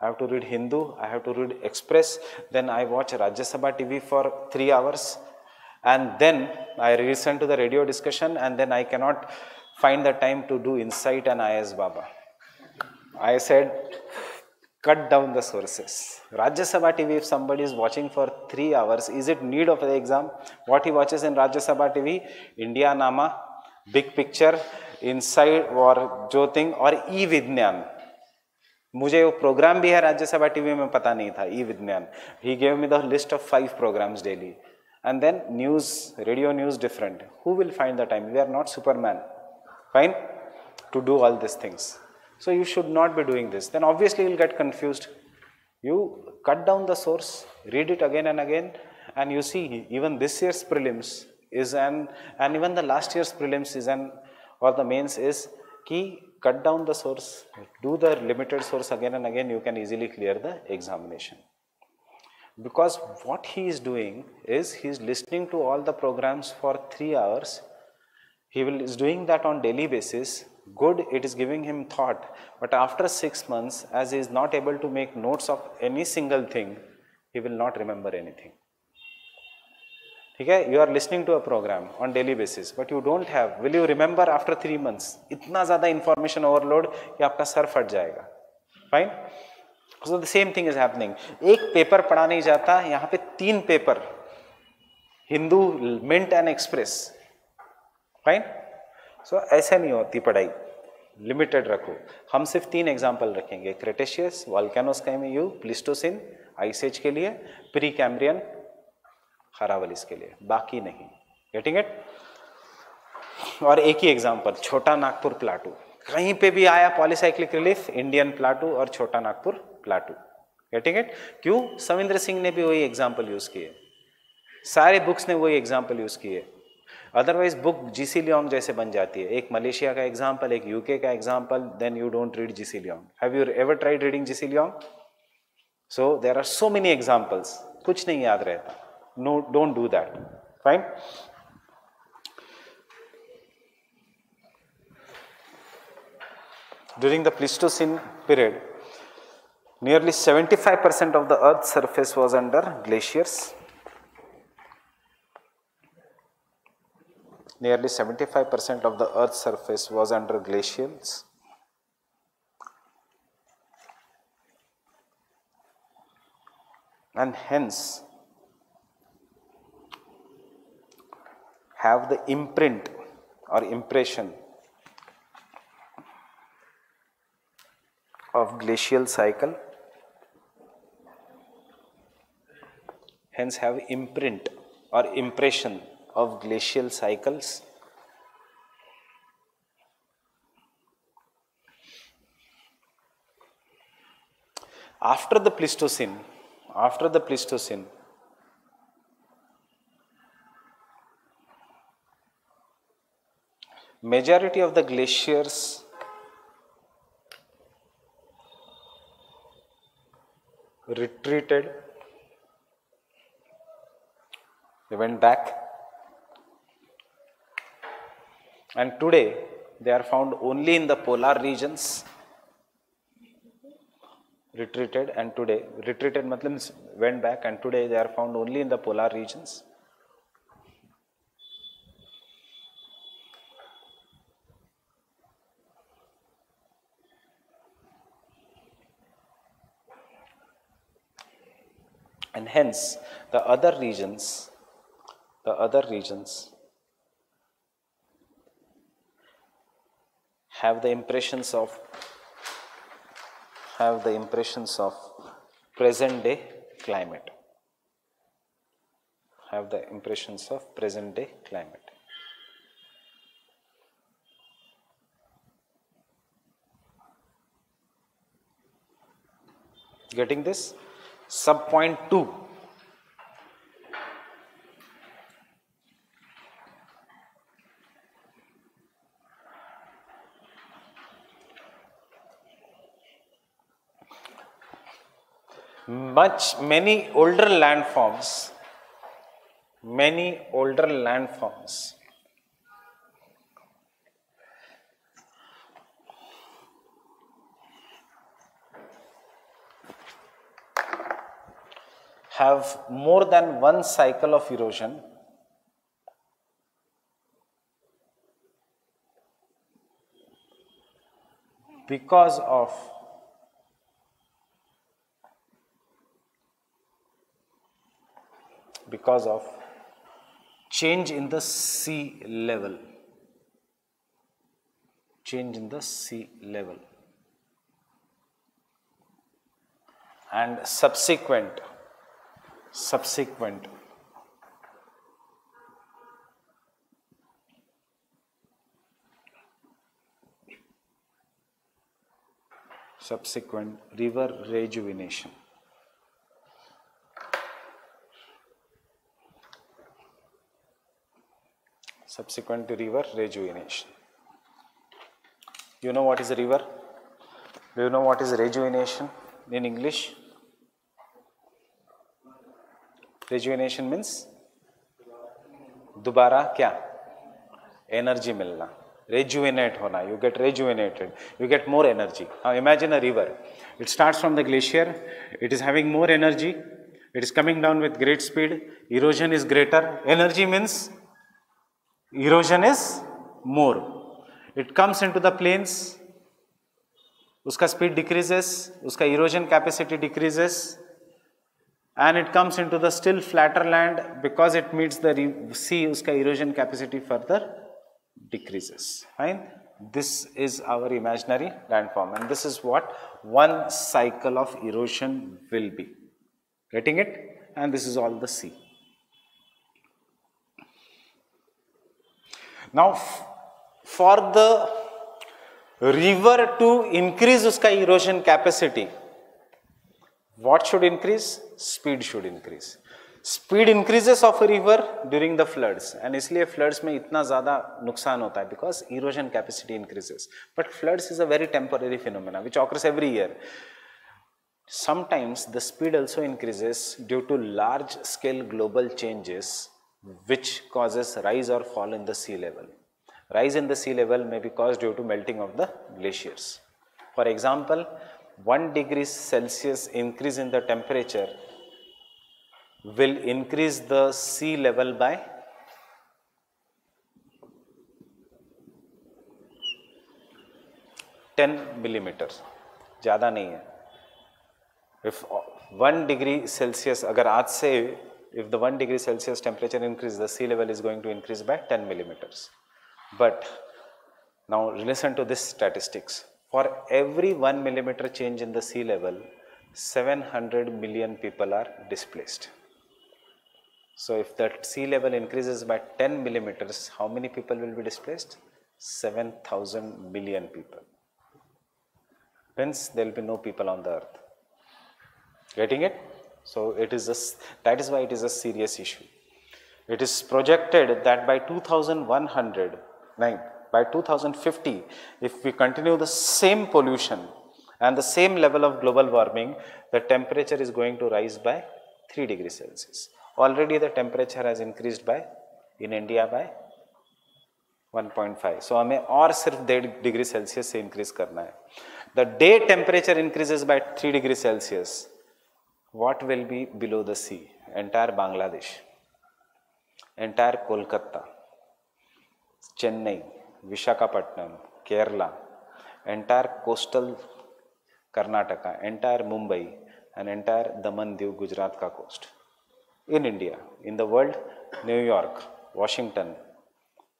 S1: I have to read Hindu, I have to read Express, then I watch Rajya Sabha TV for three hours, and then I listen to the radio discussion, and then I cannot find the time to do Insight and IS Baba. I said, cut down the sources. Rajya Sabha TV, if somebody is watching for three hours, is it need of the exam? What he watches in Rajya Sabha TV? India Nama, Big Picture, Insight or Jyoting or E-Vidnyan. मुझे वो programme भी है Rajya Sabha TV में पता नहीं था ई विज्ञान ही gave me the list of five programmes daily and then news, radio news different. Who will find the time? We are not Superman, fine, to do all these things. So you should not be doing this. Then obviously you'll get confused. You cut down the source, read it again and again, and you see even this year's prelims is an, and even the last year's prelims is an, or the mains is key cut down the source, do the limited source again and again, you can easily clear the examination because what he is doing is he is listening to all the programs for 3 hours he will is doing that on daily basis good it is giving him thought but after 6 months as he is not able to make notes of any single thing he will not remember anything ठीक है you are listening to a programme on daily basis but you don't have will you remember after three months इतना ज़्यादा information overload कि आपका सर फट जाएगा fine so the same thing is happening एक पेपर पढ़ा नहीं जाता यहाँ पे तीन paper Hindu Mint and Express fine सो ऐसे नहीं होती पढ़ाई। लिमिटेड रखो। हम सिर्फ़ तीन एग्ज़ाम्पल रखेंगे। क्रेटेशियस यू प्लिस्टोसिन आइसेज के लिए प्री कैमरियन हरावलिस के लिए। बाकी नहीं। गेटिंग इट और एक ही एग्ज़ाम्पल छोटा नागपुर प्लाटू कहीं पे भी आया पॉलीसाइक्लिक रिलीफ इंडियन प्लाटू और छोटा नागपुर प्लाटू गेटिंग इट क्यों? सविंद्र सिंह ने भी वही एग्ज़ाम्पल यूज़ किए। सारे बुक्स ने वही एग्ज़ाम्पल यूज़ किए। Otherwise book G C Leong जैसे बन जाती है। एक मलेशिया का एग्ज़ाम्पल एक यूके का example then you don't read G C Leong have you ever tried reading G C Leong so there are so many examples कुछ नहीं याद रहता। No don't do that fine during the Pleistocene period, nearly 75% of the earth's surface was under glaciers. Nearly 75% of the earth's surface was under glaciers. And hence have the imprint or impression of glacial cycle hence have imprint or impression of glacial cycles. After the pleistocene after the pleistocene majority of the glaciers retreated, they went back, and today they are found only in the polar regions. Retreated and today, retreated Muslims went back, and today they are found only in the polar regions. and hence the other regions the other regions have the impressions of have the impressions of present day climate. Have the impressions of present day climate. Getting this? Sub point 2 much many older landforms many older landforms. Have more than one cycle of erosion. Because of because of change in the sea level. Change in the sea level. And subsequent subsequent. Subsequent river rejuvenation subsequent to river rejuvenation. You know what is a river? Do you know what is rejuvenation in English? Rejuvenation means दोबारा क्या energy मिलना rejuvenate hona you get rejuvenated you get more energy now imagine a river it starts from the glacier it is having more energy it is coming down with great speed erosion is greater energy means erosion is more. It comes into the plains, uska speed decreases, uska erosion capacity decreases, and it comes into the still flatter land because it meets the sea, uska erosion capacity further decreases. Fine. This is our imaginary landform, and this is what one cycle of erosion will be. Getting it? And this is all the sea. Now, for the river to increase uska erosion capacity, what should increase? Speed should increase. Speed increases of river during the floods and इसलिए floods में इतना ज़्यादा नुकसान होता है because erosion capacity increases but floods is a very temporary phenomena which occurs every year sometimes the speed also increases due to large scale global changes which causes rise or fall in the sea level. Rise in the sea level may be caused due to melting of the glaciers. For example, 1 degree Celsius increase in the temperature will increase the sea level by ten millimetre ज़्यादा नहीं है if one degree Celsius अगर आज से if the 1 degree Celsius temperature increase, the sea level is going to increase by 10 millimeters. But now listen to this statistics. For every 1 millimeter change in the sea level, 700 million people are displaced. So if that sea level increases by 10 millimeters, how many people will be displaced? 7,000 million people. Hence, there will be no people on the earth. Getting it? So it is a, that is why it is a serious issue. It is projected that by 2100, by 2050, if we continue the same pollution and the same level of global warming, the temperature is going to rise by 3 degrees Celsius. Already the temperature has increased by, in India by 1.5. So हमें और सिर्फ डेढ़ degree Celsius से increase करना है the day temperature increases by three degree Celsius what will be below the sea? Entire Bangladesh, entire Kolkata, Chennai, Vishakhapatnam, Kerala, entire coastal Karnataka, entire Mumbai, and entire Daman, Diu, Gujarat ka coast. In India, in the world, New York, Washington,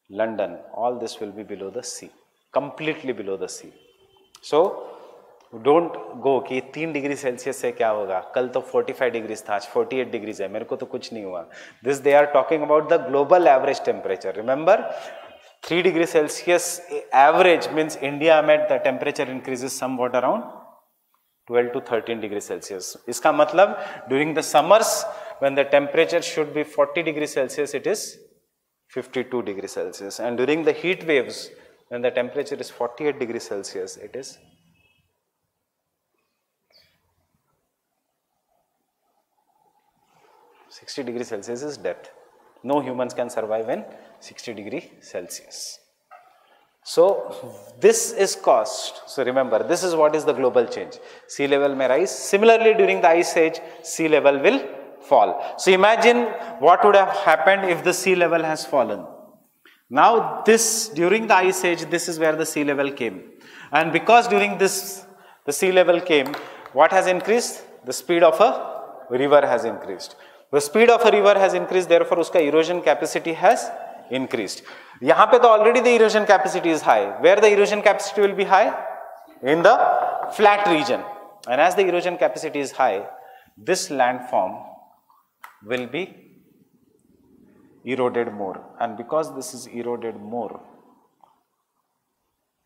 S1: London, all this will be below the sea, completely below the sea. So, don't go कि तीन degree Celsius से क्या होगा? कल तो 45 degrees था, आज 48 degrees है, मेरे को तो कुछ नहीं हुआ। This they are talking about the global average temperature remember three degree Celsius average means India met the temperature increases somewhat around 12 to 13 degree Celsius इसका मतलब during the summers when the temperature should be 40 degree celsius, it is 52 degree celsius. And during the heat waves, when the temperature is 48 degree celsius, it is 60 degree Celsius is death. No humans can survive in 60 degree Celsius. So this is caused. So remember, this is what is the global change. Sea level may rise. Similarly, during the ice age, sea level will fall. So imagine what would have happened if the sea level has fallen. Now this, during the ice age, this is where the sea level came. And because during this, the sea level came, what has increased? The speed of a river has increased. The speed of a river has increased, therefore, uska erosion capacity has increased. यहाँ पे तो already the erosion capacity is high. Where the erosion capacity will be high? In the flat region. And as the erosion capacity is high, this landform will be eroded more. And because this is eroded more,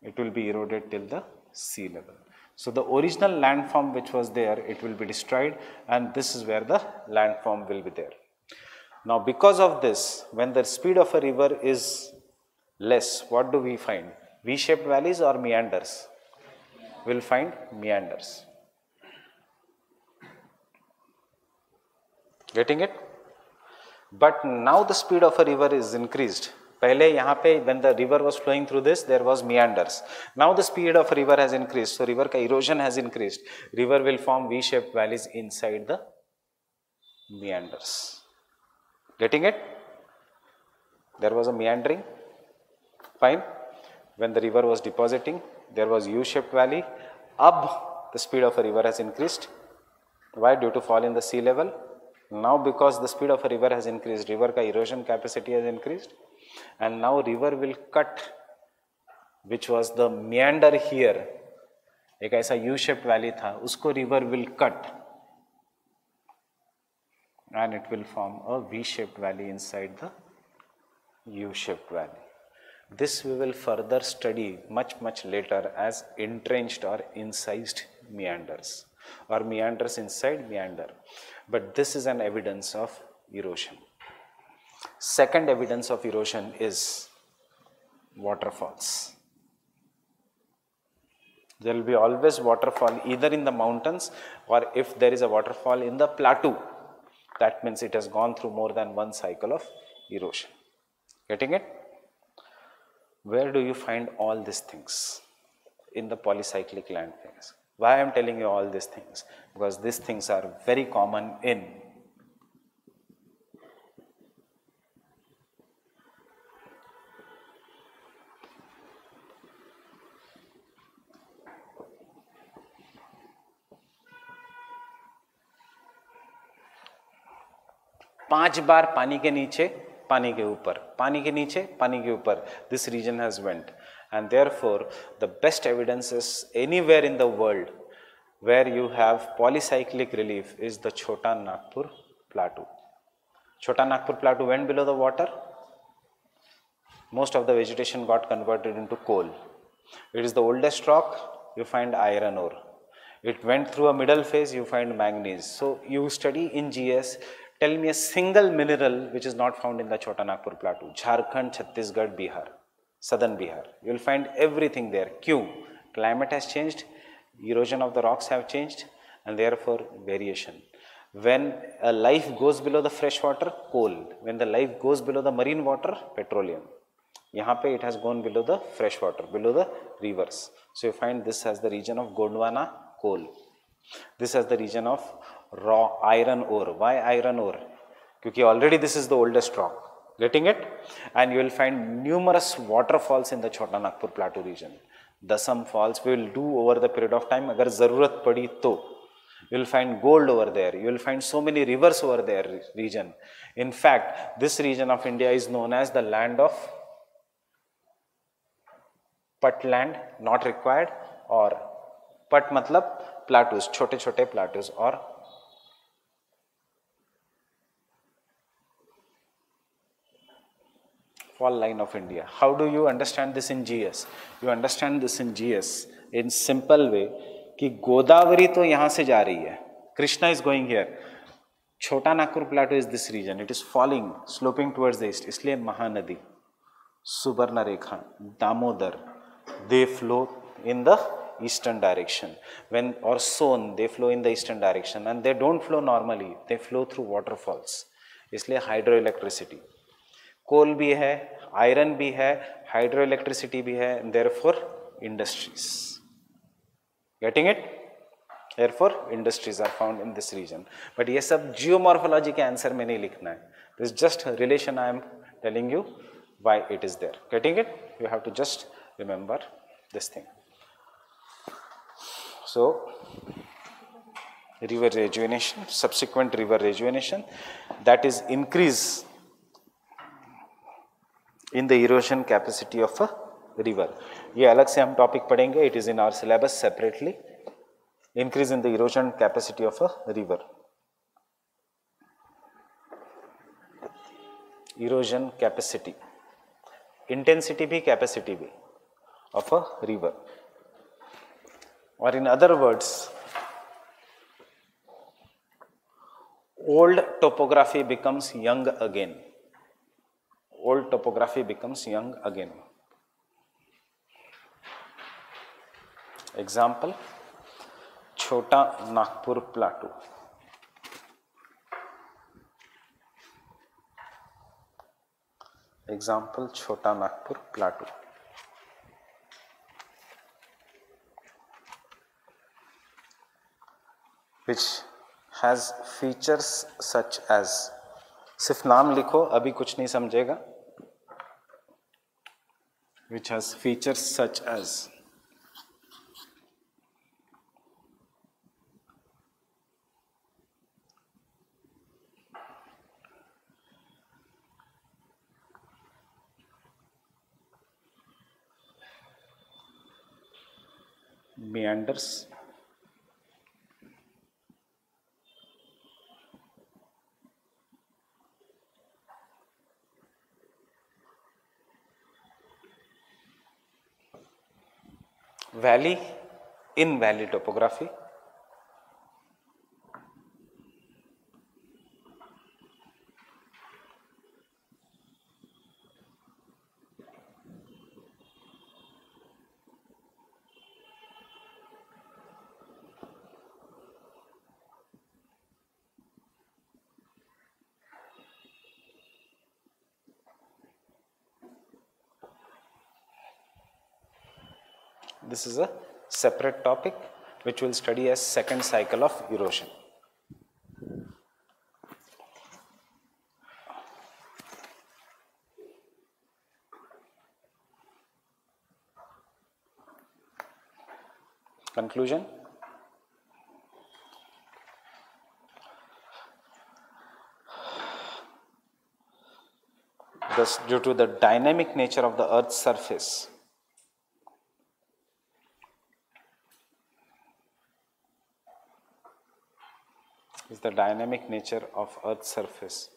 S1: it will be eroded till the sea level. So the original landform which was there, it will be destroyed and this is where the landform will be there. Now because of this, when the speed of a river is less, what do we find? V-shaped valleys or meanders? We'll find meanders. Getting it? But now the speed of a river is increased. पहले यहाँ पे when the river was flowing through this there was meanders. Now the speed of a river has increased. So river का erosion has increased. River will form V-shaped valleys inside the meanders. Getting it? There was a meandering. Fine. When the river was depositing, there was U-shaped valley. Up the speed of a river has increased. Why? Due to fall in the sea level. Now because the speed of a river has increased, river ka erosion capacity has increased. And now river will cut, which was the meander here. एक ऐसा U shaped valley था उसको river will cut and it will form a V-shaped valley inside the U-shaped valley. This we will further study much much later as entrenched or incised meanders or meanders inside meander. But this is an evidence of erosion. Second evidence of erosion is waterfalls. There will be always waterfall either in the mountains or if there is a waterfall in the plateau that means it has gone through more than one cycle of erosion. Getting it? Where do you find all these things? In the polycyclic land things. Why I am telling you all these things? Because these things are very common in पांच बार पानी के नीचे पानी के ऊपर पानी के नीचे पानी के ऊपर this reason has went and there four the best evidence is any where in the world where you have polycyclic relief is the छोटा नागपुर प्लाटू छोटा Nagpur plateau went below the water most of the vegetation got converted into coal. It is the oldest rock, you find iron ore. It went through a middle phase, you find manganese. So you study in GS Tell me a single mineral which is not found in the Chota Nagpur plateau. Jharkhand, Chhattisgarh, Bihar, southern Bihar. You will find everything there. Q. Climate has changed, erosion of the rocks have changed and therefore variation. When a life goes below the fresh water, coal. When the life goes below the marine water, petroleum. यहाँ पे it has gone below the fresh water, below the rivers. So you find this as the region of Gondwana coal. This as the region of raw iron ore. Why iron ore? Because already this is the oldest rock. Getting it? And you will find numerous waterfalls in the Chota Nagpur Plateau region. Dasam falls we will do over the period of time. Agar zarurat padi to. You will find gold over there. You will find so many rivers over there region. In fact, this region of India is known as the land of pat land not required or pat matlab plateaus, छोटे छोटे plateaus or fault line of India. How do you understand this in GS? You understand this in GS in simple way कि गोदावरी तो यहाँ से जा रही है। Krishna is going here Chota Nagpur plateau is this region it is falling sloping towards the east इसलिए Mahanadi Subarna Rekha Damodar they flow in the eastern direction when और Son they flow in the eastern direction and they don't flow normally they flow through waterfalls इसलिए hydro electricity coal भी है iron भी है hydro electricity भी है therefore industries getting it therefore industries are found in this region but ये सब geomorphology के आंसर में नहीं लिखना है. This just relation I am telling you why it is there getting it you have to just remember this thing so river rejuvenation subsequent river rejuvenation that is increase in the erosion capacity of a river. ये अलग से हम topic पढ़ेंगे it is in our syllabus separately increase in the erosion capacity of a river erosion capacity intensity भी capacity भी of a river or in other words old topography becomes young again old topography becomes young again example Chota Nagpur plateau Example Chota Nagpur Plateau. which has features such as सिर्फ़ नाम लिखो अभी कुछ नहीं समझेगा which has features such as meanders valley in valley topography This is a separate topic which we'll study as second cycle of erosion. Conclusion Thus, due to the dynamic nature of the earth's surface, is the dynamic nature of earth's surface.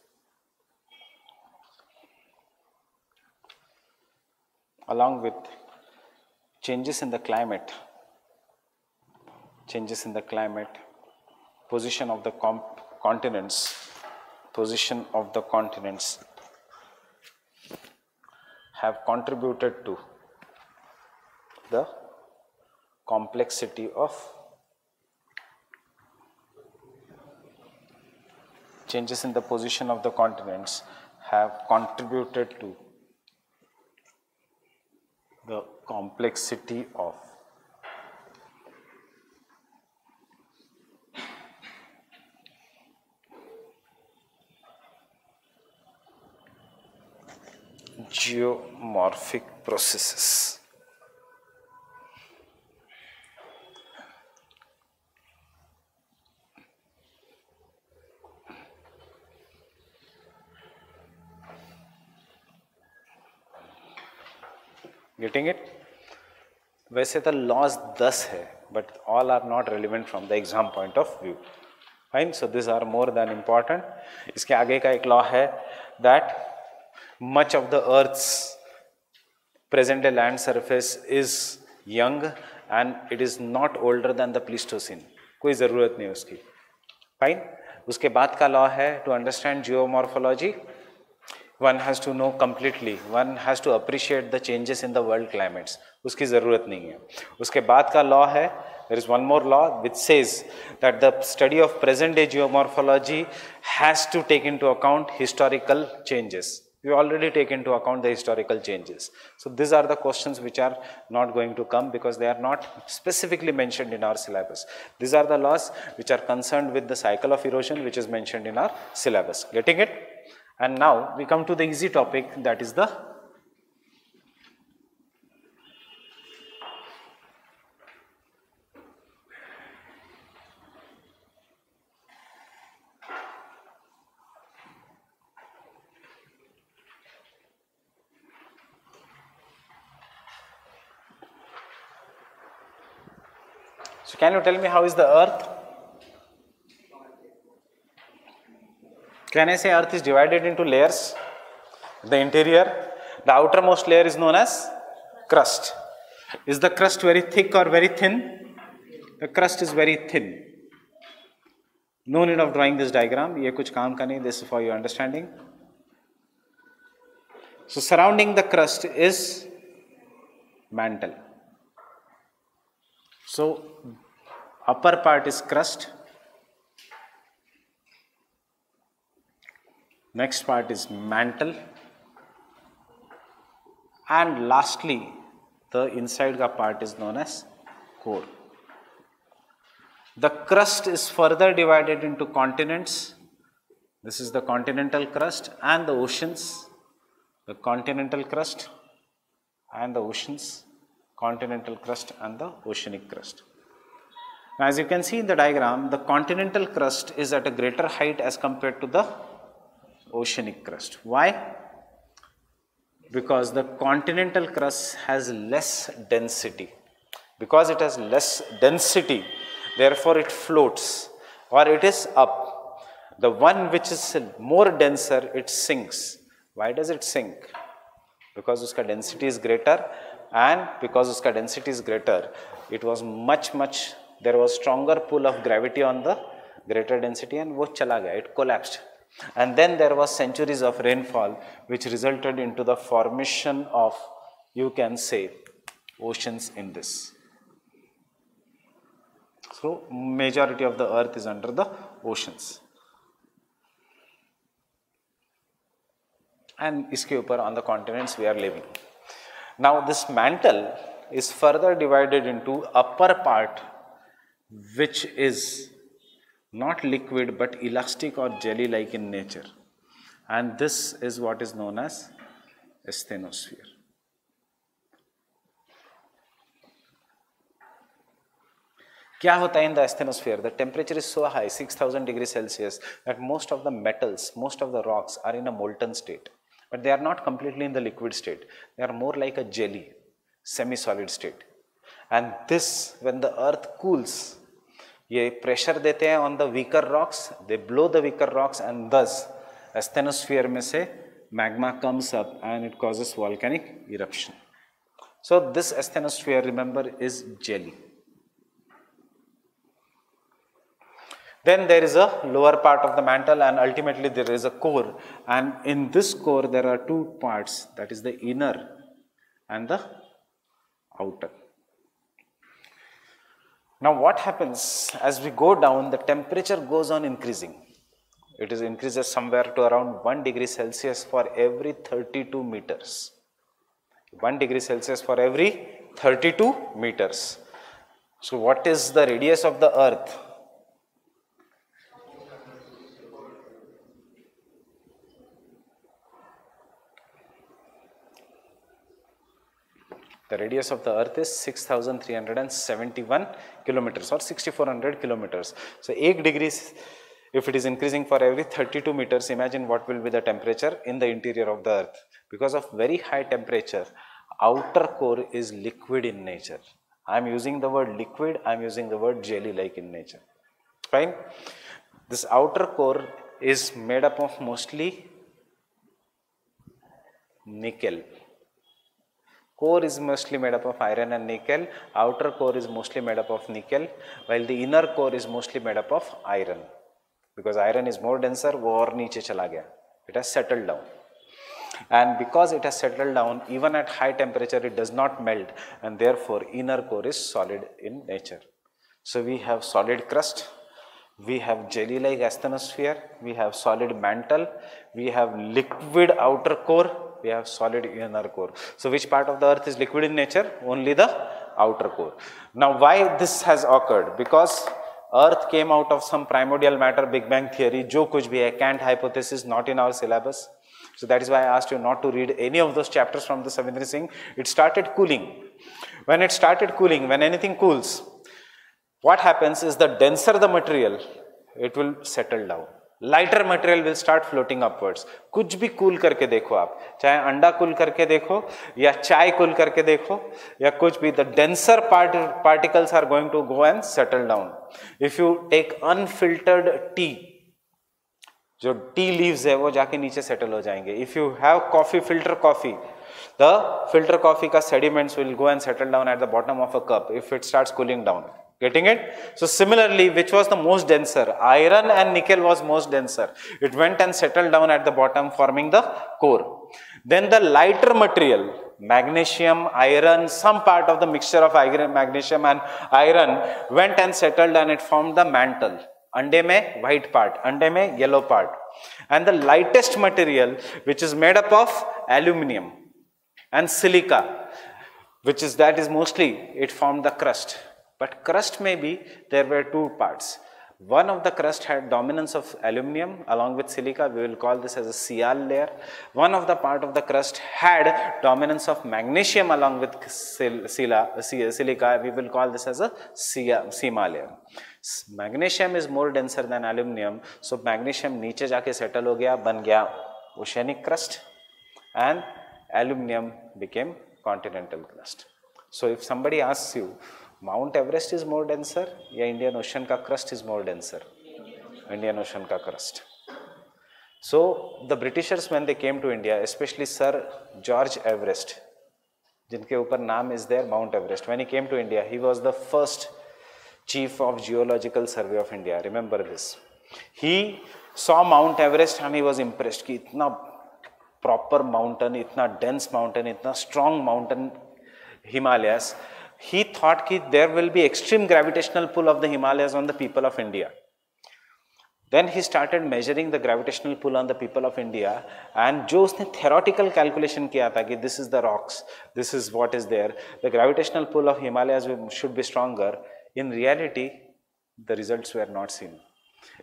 S1: Along with changes in the climate, changes in the climate, position of the continents, position of the continents have contributed to the complexity of changes in the position of the continents have contributed to the complexity of geomorphic processes. Getting it वैसे तो laws दस है but all are not relevant from the exam point of view fine so this are more than important इसके आगे का एक law है that much of the earth's present a land surface is young and it is not older than the Pleistocene कोई ज़रूरत नहीं उसकी। Fine उसके बाद का लॉ है to understand geomorphology one has to know completely one has to appreciate the changes in the world climates उसकी ज़रूरत नहीं है उसके बाद का लॉ है there is one more law which says that the study of present day geomorphology has to take into account historical changes. We already take into account the historical changes. So these are the questions which are not going to come because they are not specifically mentioned in our syllabus. These are the laws which are concerned with the cycle of erosion which is mentioned in our syllabus. Getting it? And now we come to the easy topic that is the So can you tell me how is the earth? Can I say earth is divided into layers? The interior, the outermost layer is known as crust. Is the crust very thick or very thin? The crust is very thin. No need of drawing this diagram. ये कुछ काम का नहीं. This is for your understanding. So surrounding the crust is mantle. So upper part is crust. Next part is mantle. And lastly, the inside part is known as core. The crust is further divided into continents. This is the continental crust and the oceans. The continental crust and the oceans continental crust and the oceanic crust. Now, as you can see in the diagram, the continental crust is at a greater height as compared to the oceanic crust. Why? Because the continental crust has less density. Because it has less density, therefore it floats or it is up. The one which is more denser, it sinks. Why does it sink? Because its density is greater and because its density is greater, it was much much, there was stronger pull of gravity on the greater density and gaya, it collapsed. And then there was centuries of rainfall which resulted into the formation of, you can say, oceans in this. So, majority of the earth is under the oceans. And iske upar on the continents we are living. Now this mantle is further divided into upper part which is not liquid but elastic or jelly like in nature and this is what is known as asthenosphere. क्या होता है in the asthenosphere the temperature is so high 6000 degree Celsius that most of the metals most of the rocks are in a molten state but they are not completely in the liquid state. They are more like a jelly, semi-solid state. And this, when the earth cools, ये pressure देते हैं on the weaker rocks, they blow the weaker rocks and thus asthenosphere में से magma comes up and it causes volcanic eruption. So this asthenosphere, remember, is jelly. Then there is a lower part of the mantle and ultimately there is a core and in this core there are two parts that is the inner and the outer. Now what happens as we go down the temperature goes on increasing. It is increases somewhere to around 1 degree Celsius for every 32 meters. 1 degree Celsius for every 32 meters. So what is the radius of the earth? The radius of the earth is 6371 kilometers or 6400 kilometers. So 8 degrees if it is increasing for every 32 meters imagine what will be the temperature in the interior of the earth. Because of very high temperature outer core is liquid in nature. I am using the word liquid, I am using the word jelly like in nature. Fine. This outer core is made up of mostly nickel Core is mostly made up of iron and nickel. Outer core is mostly made up of nickel, while the inner core is mostly made up of iron. Because iron is more denser, वो और नीचे चला गया. It has settled down. And because it has settled down, even at high temperature, it does not melt, and therefore inner core is solid in nature. So we have solid crust, we have jelly-like asthenosphere, we have solid mantle, we have liquid outer core, we have solid inner core. So which part of the earth is liquid in nature? Only the outer core. Now why this has occurred? Because earth came out of some primordial matter, Big Bang theory, jo kuch bhi hai, Kant hypothesis, not in our syllabus. So that is why I asked you not to read any of those chapters from the Savindra Singh. It started cooling. When it started cooling, when anything cools, what happens is the denser the material, it will settle down. Lighter material will start floating upwards कुछ भी cool करके देखो आप। चाहे अंडा cool करके देखो, या चाय कूल करके देखो, या कुछ भी the denser part particles are going to go and settle down if you take unfiltered tea जो टी लीव्स है, वो जाके नीचे सेटल हो जाएँगे। If you have coffee filter coffee the filter coffee का sediments will go and settle down at the bottom of a cup if it start cooling down getting it so similarly which was the most denser iron and nickel was most denser it went and settled down at the bottom forming the core then the lighter material magnesium iron some part of the mixture of iron magnesium and iron went and settled and it formed the mantle अंडे में white part, अंडे में yellow part. And the lightest material which is made up of aluminium and silica, which is that is mostly it formed the crust. But crust may be there were two parts. One of the crust had dominance of aluminum along with silica, we will call this as a Sial layer. One of the part of the crust had dominance of magnesium along with sil sila, silica, we will call this as a Sima layer. Magnesium is more denser than aluminum, so magnesium नीचे jaake settle ho gaya, ban gaya oceanic crust and aluminum became continental crust. So if somebody asks you, Mount Everest is more denser या Indian Ocean का crust is more denser? Indian Ocean का crust. So the Britishers when they came to India, especially Sir George Everest, जिनके ऊपर नाम is there Mount Everest. When he came to India, he was the first chief of Geological Survey of India. Remember this. He saw Mount Everest and he was impressed कि इतना proper mountain, इतना dense mountain, इतना strong mountain Himalayas he thought that there will be extreme gravitational pull of the Himalayas on the people of India. Then he started measuring the gravitational pull on the people of India and जो उसने theoretical calculation किया था कि this is the rocks, this is what is there, the gravitational pull of Himalayas should be stronger. In reality, the results were not seen.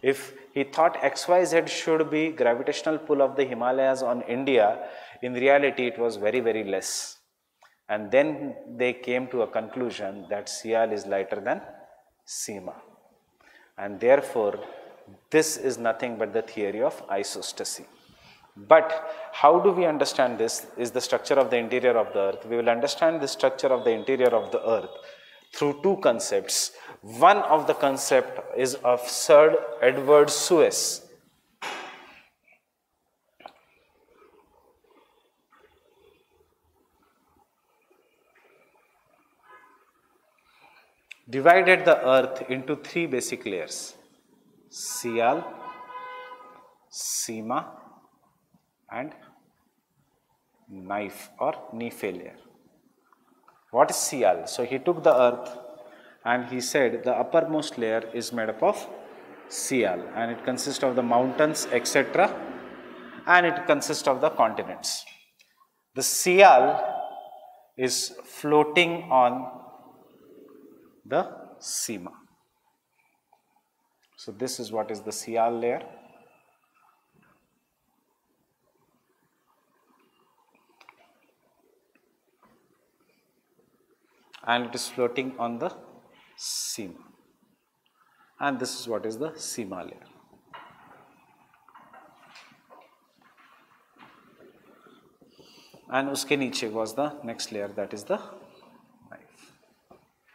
S1: If he thought XYZ should be gravitational pull of the Himalayas on India, in reality it was very very less. And then they came to a conclusion that Sial is lighter than Sima. And therefore, this is nothing but the theory of isostasy. But how do we understand this is the structure of the interior of the earth. We will understand the structure of the interior of the earth through two concepts. One of the concept is of Sir Edward Suess divided the earth into three basic layers Sial, Sima, and Nife or Nephe layer. What is Sial? So he took the earth and he said the uppermost layer is made up of Sial and it consists of the mountains etc. and it consists of the continents. The Sial is floating on the Sima. So this is what is the Sial layer. And it is floating on the Sima. And this is what is the Sima layer. And uske niche was the next layer that is the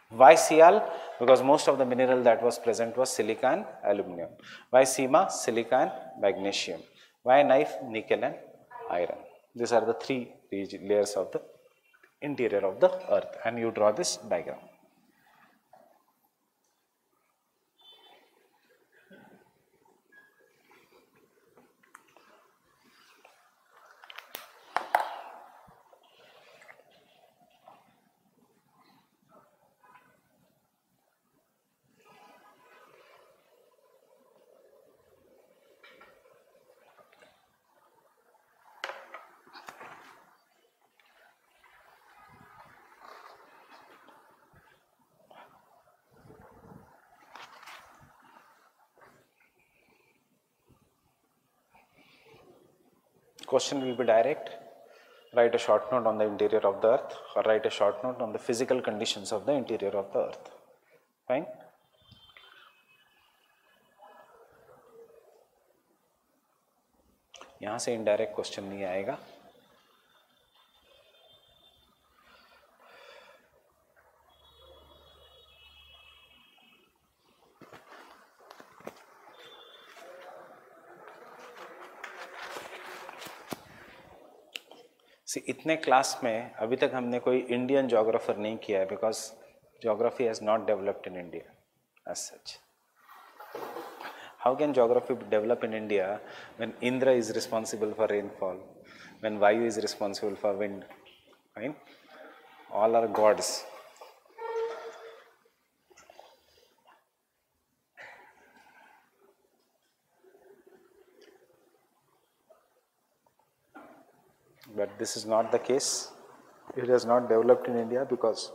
S1: why Sial? Because most of the mineral that was present was silica and aluminum. Why Sima? Silica and magnesium. Why Nife? Nickel and iron. These are the three layers of the interior of the earth and you draw this diagram. Question will be direct write a short note on the interior of the earth or write a short note on the physical conditions of the interior of the earth fine यहाँ से indirect question नहीं आएगा सी इतने class में अभी तक हमने कोई इंडियन जोग्राफर नहीं किया है because geography has not developed in India as such how can geography develop in India when Indra is responsible for rainfall when Vayu is responsible for wind all are gods But this is not the case. It has not developed in India because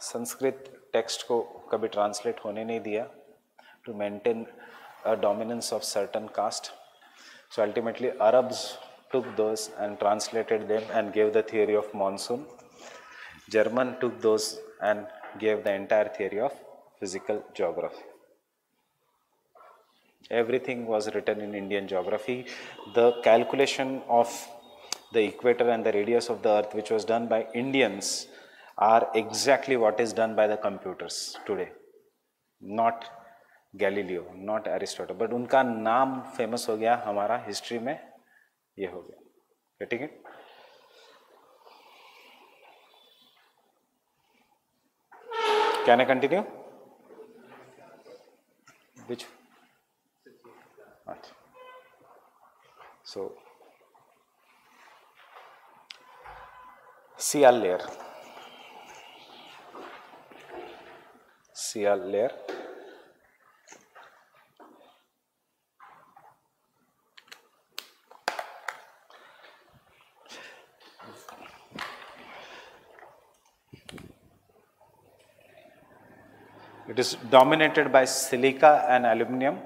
S1: Sanskrit text को कभी translate होने नहीं दिया to maintain a dominance of certain caste. So ultimately Arabs took those and translated them and gave the theory of monsoon. German took those and gave the entire theory of physical geography. Everything was written in Indian geography. The calculation of the equator and the radius of the earth which was done by Indians are exactly what is done by the computers today. Not Galileo not Aristotle but उनका नाम famous हो गया हमारा history में ये हो गया ठीक है can I continue which so Sial layer. Sial layer. It is dominated by silica and aluminum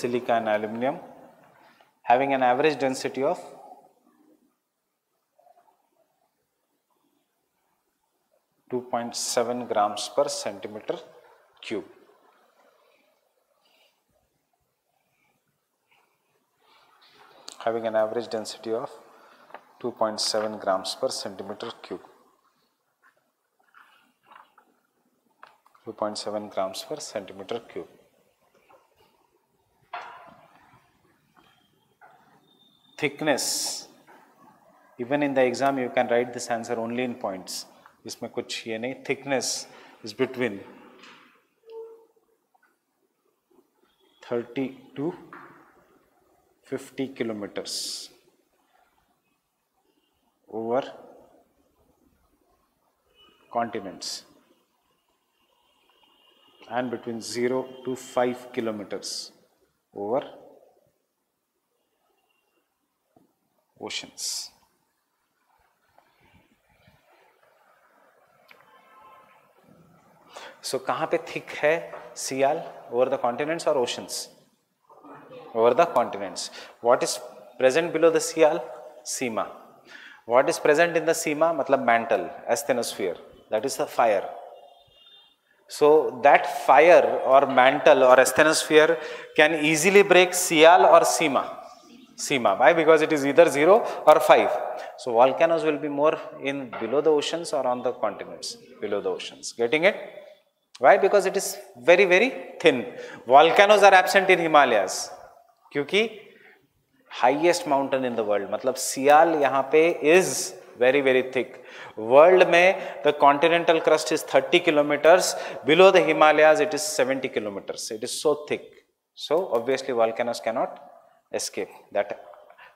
S1: Silica and aluminum having an average density of Two point seven grams per centimeter cube. Having an average density of 2.7 grams per centimeter cube. 2.7 grams per centimeter cube. Thickness, even in the exam you can write this answer only in points. इसमें कुछ ये नहीं thickness is between 30 to 50 kilometers. over continents and between 0 to 5 kilometers over oceans. So so, कहाँ पे thick है sial? Over the continents और oceans over the continents what is present below the sial sima what is present in the sima मतलब mantle asthenosphere that is the fire so that fire और mantle और asthenosphere can easily break sial और sima Sima. Why? Because it is either 0 or 5. So volcanoes will be more in below the oceans or on the continents, below the oceans. Getting it? Why? Because it is very, very thin. Volcanoes are absent in Himalayas. क्योंकि highest mountain in the world मतलब सियाल यहाँ पे is very very thick world में the continental crust is 30 kilometres below the Himalayas it is 70 kilometres it is so thick so obviously volcanoes cannot escape that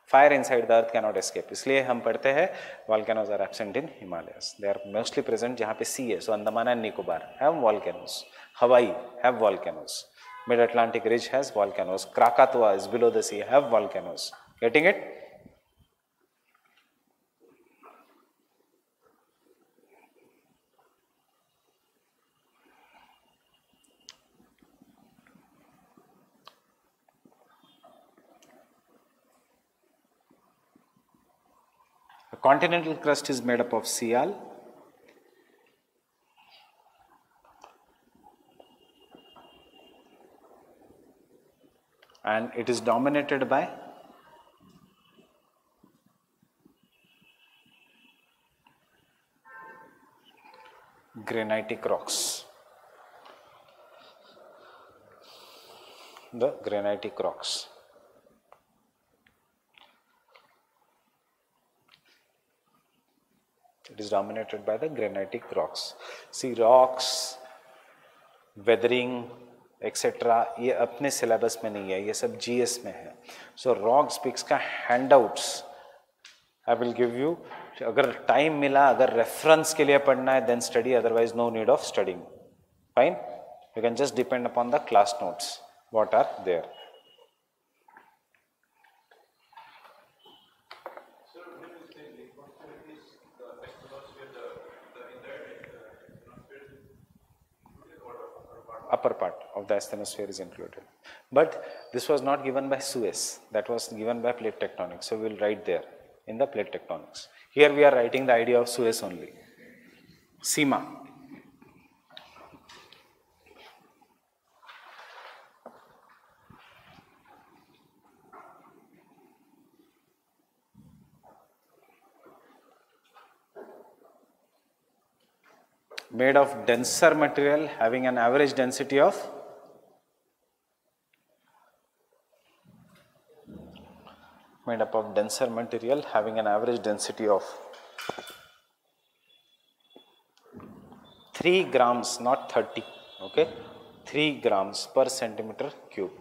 S1: fire inside the earth cannot escape इसलिए हम पढ़ते हैं volcanoes are absent in Himalayas they are mostly present जहाँ पे sea है so Andaman and Nicobar have volcanoes Hawaii have volcanoes mid Atlantic ridge has volcanoes Krakatoa is below the sea have volcanoes getting it continental crust is made up of Sial. And it is dominated by granitic rocks. The granitic rocks. It is dominated by the granitic rocks. See, rocks, weathering, etcetera ये अपने syllabus में नहीं है ये सब GS में है. So rock speaks का handouts I will give you अगर टाइम मिला अगर रेफरेंस के लिए पढ़ना है then study otherwise no need of studying fine you can just depend upon the class notes what are there upper part of the asthenosphere is included. But this was not given by Suess, that was given by plate tectonics. So we will write there in the plate tectonics. Here we are writing the idea of Suess only. Sima. Made of denser material having an average density of made up of denser material having an average density of 3 grams not 30 okay 3 grams per centimeter cube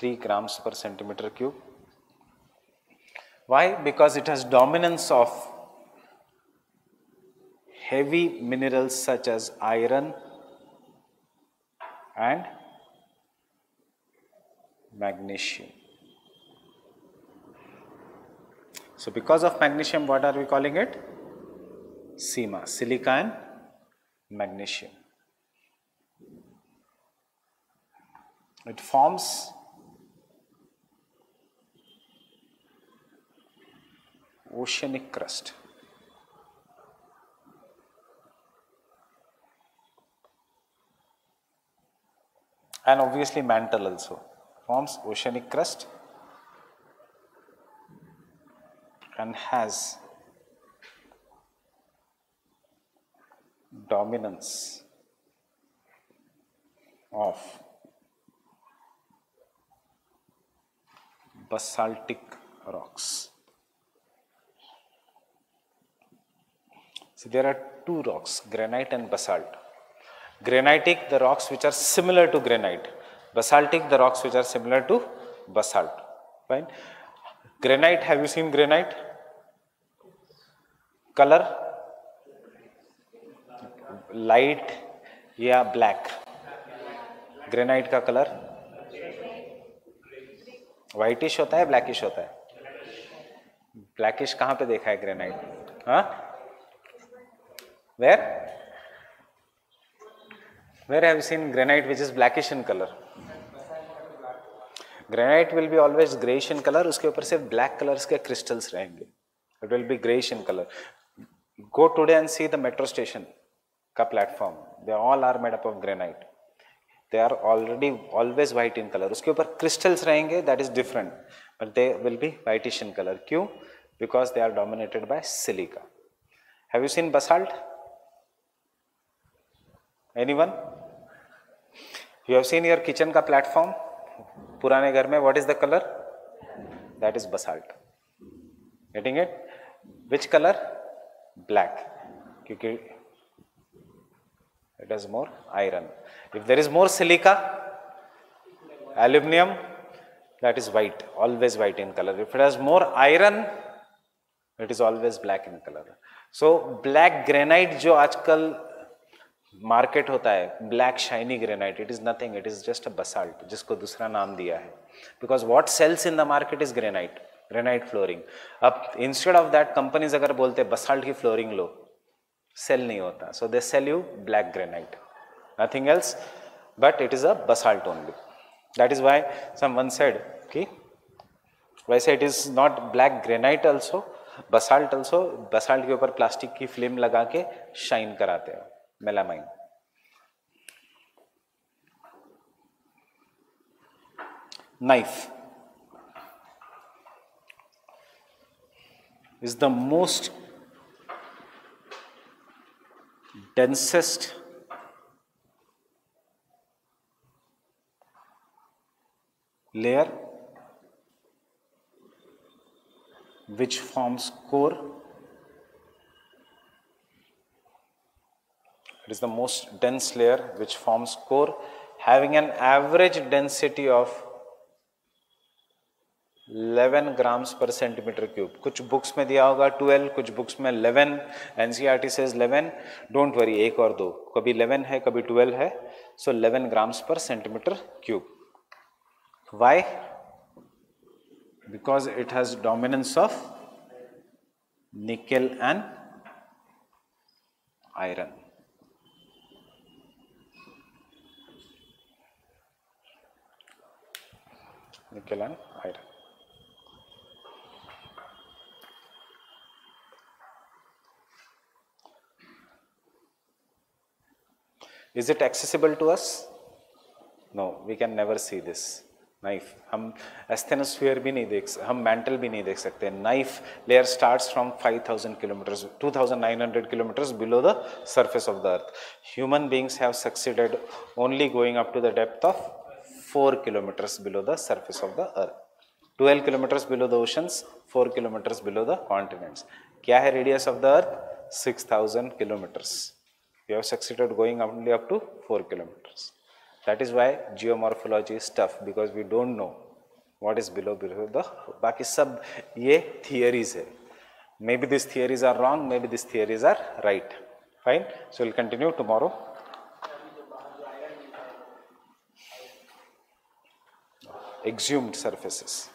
S1: Three grams per centimeter cube. Why? Because it has dominance of heavy minerals such as iron, and magnesium. So, because of magnesium, what are we calling it? Sima, silica and magnesium. It forms oceanic crust. and obviously mantle also forms oceanic crust and has dominance of basaltic rocks. See, there are two rocks, granite and basalt. Granitic, the rocks which are similar to granite. Basaltic, the rocks which are similar to basalt. Fine. Granite, have you seen granite? Color? Light या black granite का colour whitish होता है blackish होता है blackish कहाँ पे देखा है ग्रेनाइट हाँ Where? Where have you seen granite which is blackish in color? Granite will be always greyish in colour उसके ऊपर से ब्लैक कलर्स के क्रिस्टल्स रहेंगे it will be greyish in colour go today and see the metro station का platform they all are made up of granite they are already always white in colour उसके ऊपर crystals रहेंगे that is different but they will be whitish in colour क्यों because they are dominated by silica have you seen basalt any one you have seen your kitchen का platform पुराने घर में what is the colour that is basalt getting it which colour black क्योंकि it is more iron if there is more silica aluminium that is white always white in colour if it is more iron it is always black in colour so black granite जो आजकल market होता है black shiny granite it is nothing it is just a basalt जिसको दूसरा नाम दिया है। Because what sells in the market is granite granite flooring अब इंस्टेड ऑफ़ दैट कंपनीज़ अगर बोलते बसाल्ट की फ्लोरिंग लो सेल नहीं होता। So they sell you black granite nothing else but it is a basalt only That is why someone said, okay, वैसे it is not black granite also, basalt also, basalt के ऊपर plastic की film लगा के shine कराते हैं। melamine. Nife is the most densest layer which forms core It is the most dense layer which forms core having an average density of 11 grams per centimetre cube कुछ books में दिया होगा 12 कुछ books में 11 NCERT says 11 don't worry एक और दो कभी 11 है कभी 12 है so so 11 grams per centimetre cube Why? Because it has dominance of nickel and iron. nickel and iron. Is it accessible to us? No, we can never see this Nife. Hum asthenosphere bhi nahi dekh hum mantle bhi nahi dekh. Nife layer starts from 5000 kilometers, 2900 kilometers below the surface of the earth. Human beings have succeeded only going up to the depth of 4 kilometres below the surface of the earth 12 kilometres below the oceans 4 kilometres below the continents क्या है radius of the earth 6000 kilometres we have succeeded going only up to 4 kilometres That is why geomorphology is tough because we don't know what is below below the बाकी सब ये theories है maybe these theories are wrong maybe these theories are right fine so we'll continue tomorrow Exhumed surfaces